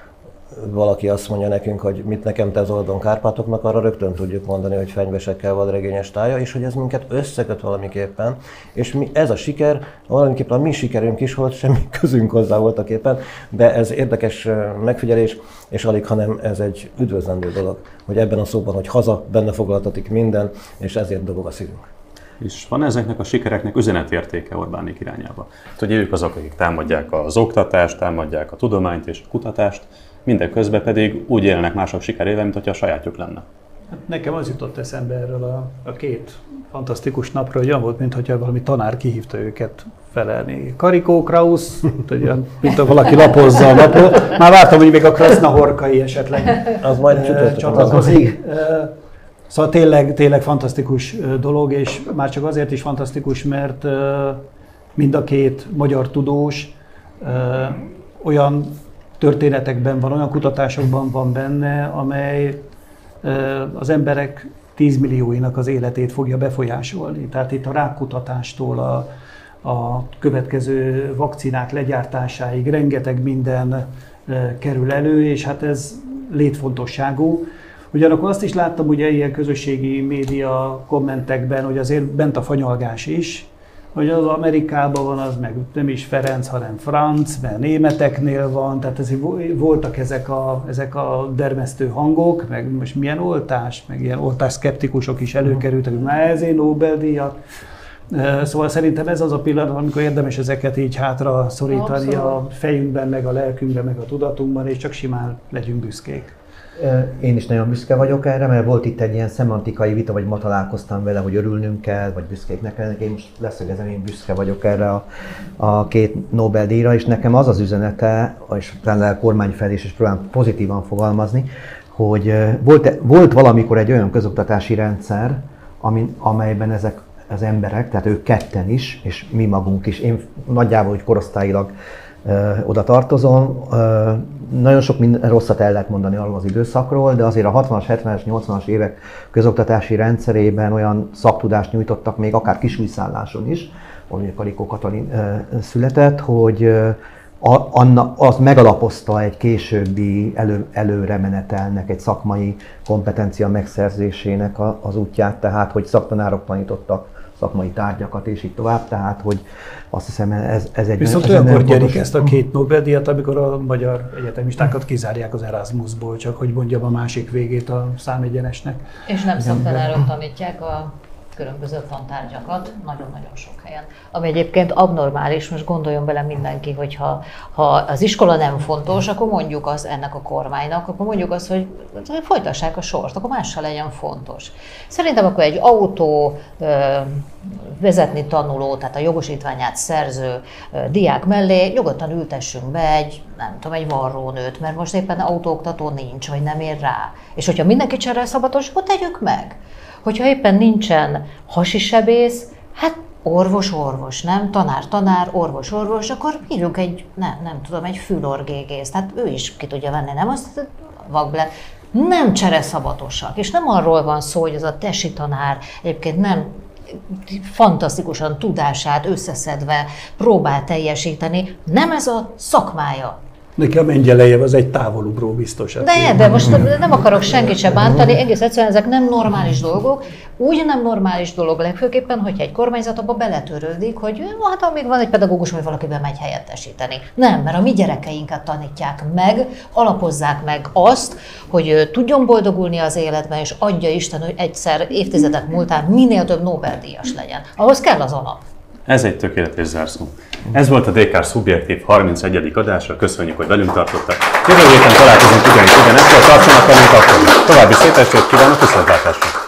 S4: valaki azt mondja nekünk, hogy mit nekem te Zoldon Kárpátoknak, arra rögtön tudjuk mondani, hogy fenyvesekkel vadregényes tája, és hogy ez minket összeköt valamiképpen, és mi, ez a siker, valamiképpen a mi sikerünk is volt, semmi közünk hozzá voltak éppen, de ez érdekes megfigyelés, és alig, hanem ez egy üdvözlendő dolog, hogy ebben a szóban, hogy haza, benne foglaltatik minden, és ezért dobog a szívünk.
S1: És van ezeknek a sikereknek üzenetértéke Orbánik irányába? Hogy ők azok, akik támadják az oktatást, támadják a tudományt és a kutatást, mindeközben pedig úgy élnek mások sikerével, mint hogyha a sajátjuk lenne.
S6: Hát nekem az jutott eszembe erről a, a két fantasztikus napról, hogy olyan volt, mintha valami tanár kihívta őket felelni. Karikó, Krausz, ugye, mint ha valaki lapozza a napot. Már vártam, hogy még a Krasznahorkai esetleg
S4: Az majd csütörtökön
S6: csatlakozik. Eh, Szóval tényleg, tényleg fantasztikus dolog, és már csak azért is fantasztikus, mert mind a két magyar tudós olyan történetekben van, olyan kutatásokban van benne, amely az emberek 10 millióinak az életét fogja befolyásolni. Tehát itt a rákkutatástól a, a következő vakcinák legyártásáig rengeteg minden kerül elő, és hát ez létfontosságú. Ugyanakkor azt is láttam ugye ilyen közösségi média kommentekben, hogy azért bent a fanyalgás is, hogy az Amerikában van, az meg nem is Ferenc, hanem Franc, mert németeknél van, tehát ezért voltak ezek a, ezek a dermesztő hangok, meg most milyen oltás, meg ilyen oltás szkeptikusok is előkerültek, hogy már ezért Nobel-díjat. Szóval szerintem ez az a pillanat, amikor érdemes ezeket így hátra szorítani Abszolút. a fejünkben, meg a lelkünkben, meg a tudatunkban, és csak simán legyünk büszkék.
S7: Én is nagyon büszke vagyok erre, mert volt itt egy ilyen szemantikai vita, vagy ma találkoztam vele, hogy örülnünk kell, vagy büszkéknek kell. Én most leszögezem, én büszke vagyok erre a, a két Nobel-díjra, és nekem az az üzenete, és talán a kormány felé is, és próbálom pozitívan fogalmazni, hogy volt, volt valamikor egy olyan közoktatási rendszer, amin, amelyben ezek az emberek, tehát ők ketten is, és mi magunk is, én nagyjából, hogy korosztályilag oda tartozom. Nagyon sok minden rosszat el lehet mondani arról az időszakról, de azért a 60-as, 70-es, 80-as évek közoktatási rendszerében olyan szaktudást nyújtottak még akár kisújszálláson is, ahol Karikó Katalin született, hogy anna, az megalapozta egy későbbi elő, előre menetelnek, egy szakmai kompetencia megszerzésének az útját, tehát hogy szaktanárok tanítottak szakmai tárgyakat, és így tovább, tehát hogy azt hiszem ez, ez egy...
S6: Viszont olyankor nyerik ezt a két Nobel-díjat, amikor a magyar egyetemistákat kizárják az Erasmusból, csak hogy mondjam a másik végét a számegyenesnek.
S5: És nem szaktanárok tanítják a különböző tantárgyakat, nagyon-nagyon sok helyen. Ami egyébként abnormális, most gondoljon bele mindenki, hogy ha, ha az iskola nem fontos, akkor mondjuk az ennek a kormánynak, akkor mondjuk azt, hogy folytassák a sort, akkor mással legyen fontos. Szerintem akkor egy autó vezetni tanuló, tehát a jogosítványát szerző diák mellé nyugodtan ültessünk be egy, nem tudom, egy varrónőt, mert most éppen autóoktató nincs, vagy nem ér rá. És hogyha mindenki cserél szabatos, akkor tegyük meg. Hogyha éppen nincsen hasisebész, hát orvos, orvos, nem? Tanár, tanár, orvos, orvos, akkor írjuk egy, nem, nem tudom, egy fülorgégész. Tehát ő is ki tudja venni, nem? Azt vakble. Nem csereszabatosak. És nem arról van szó, hogy az a tesi tanár egyébként nem fantasztikusan tudását összeszedve próbál teljesíteni. Nem ez a szakmája.
S6: Neki a Mengyelejev az egy távolugró biztos.
S5: De, de most nem akarok senkit se bántani, egész egyszerűen ezek nem normális dolgok. Úgy nem normális dolog legfőképpen, hogyha egy kormányzat abba beletörődik, hogy hát amíg van egy pedagógus, vagy valakivel megy helyettesíteni. Nem, mert a mi gyerekeinket tanítják meg, alapozzák meg azt, hogy tudjon boldogulni az életben, és adja Isten, hogy egyszer évtizedek múltán minél több Nobel-díjas legyen. Ahhoz kell az alap.
S1: Ez egy tökéletes zárszó. Ez volt a DK Subjektív 31. adása, köszönjük, hogy velünk tartottak. Jövő héten találkozunk ugyanis ugyanekkor, tartsanak velünk akkor. További szép estét kívánok, viszontlátásra!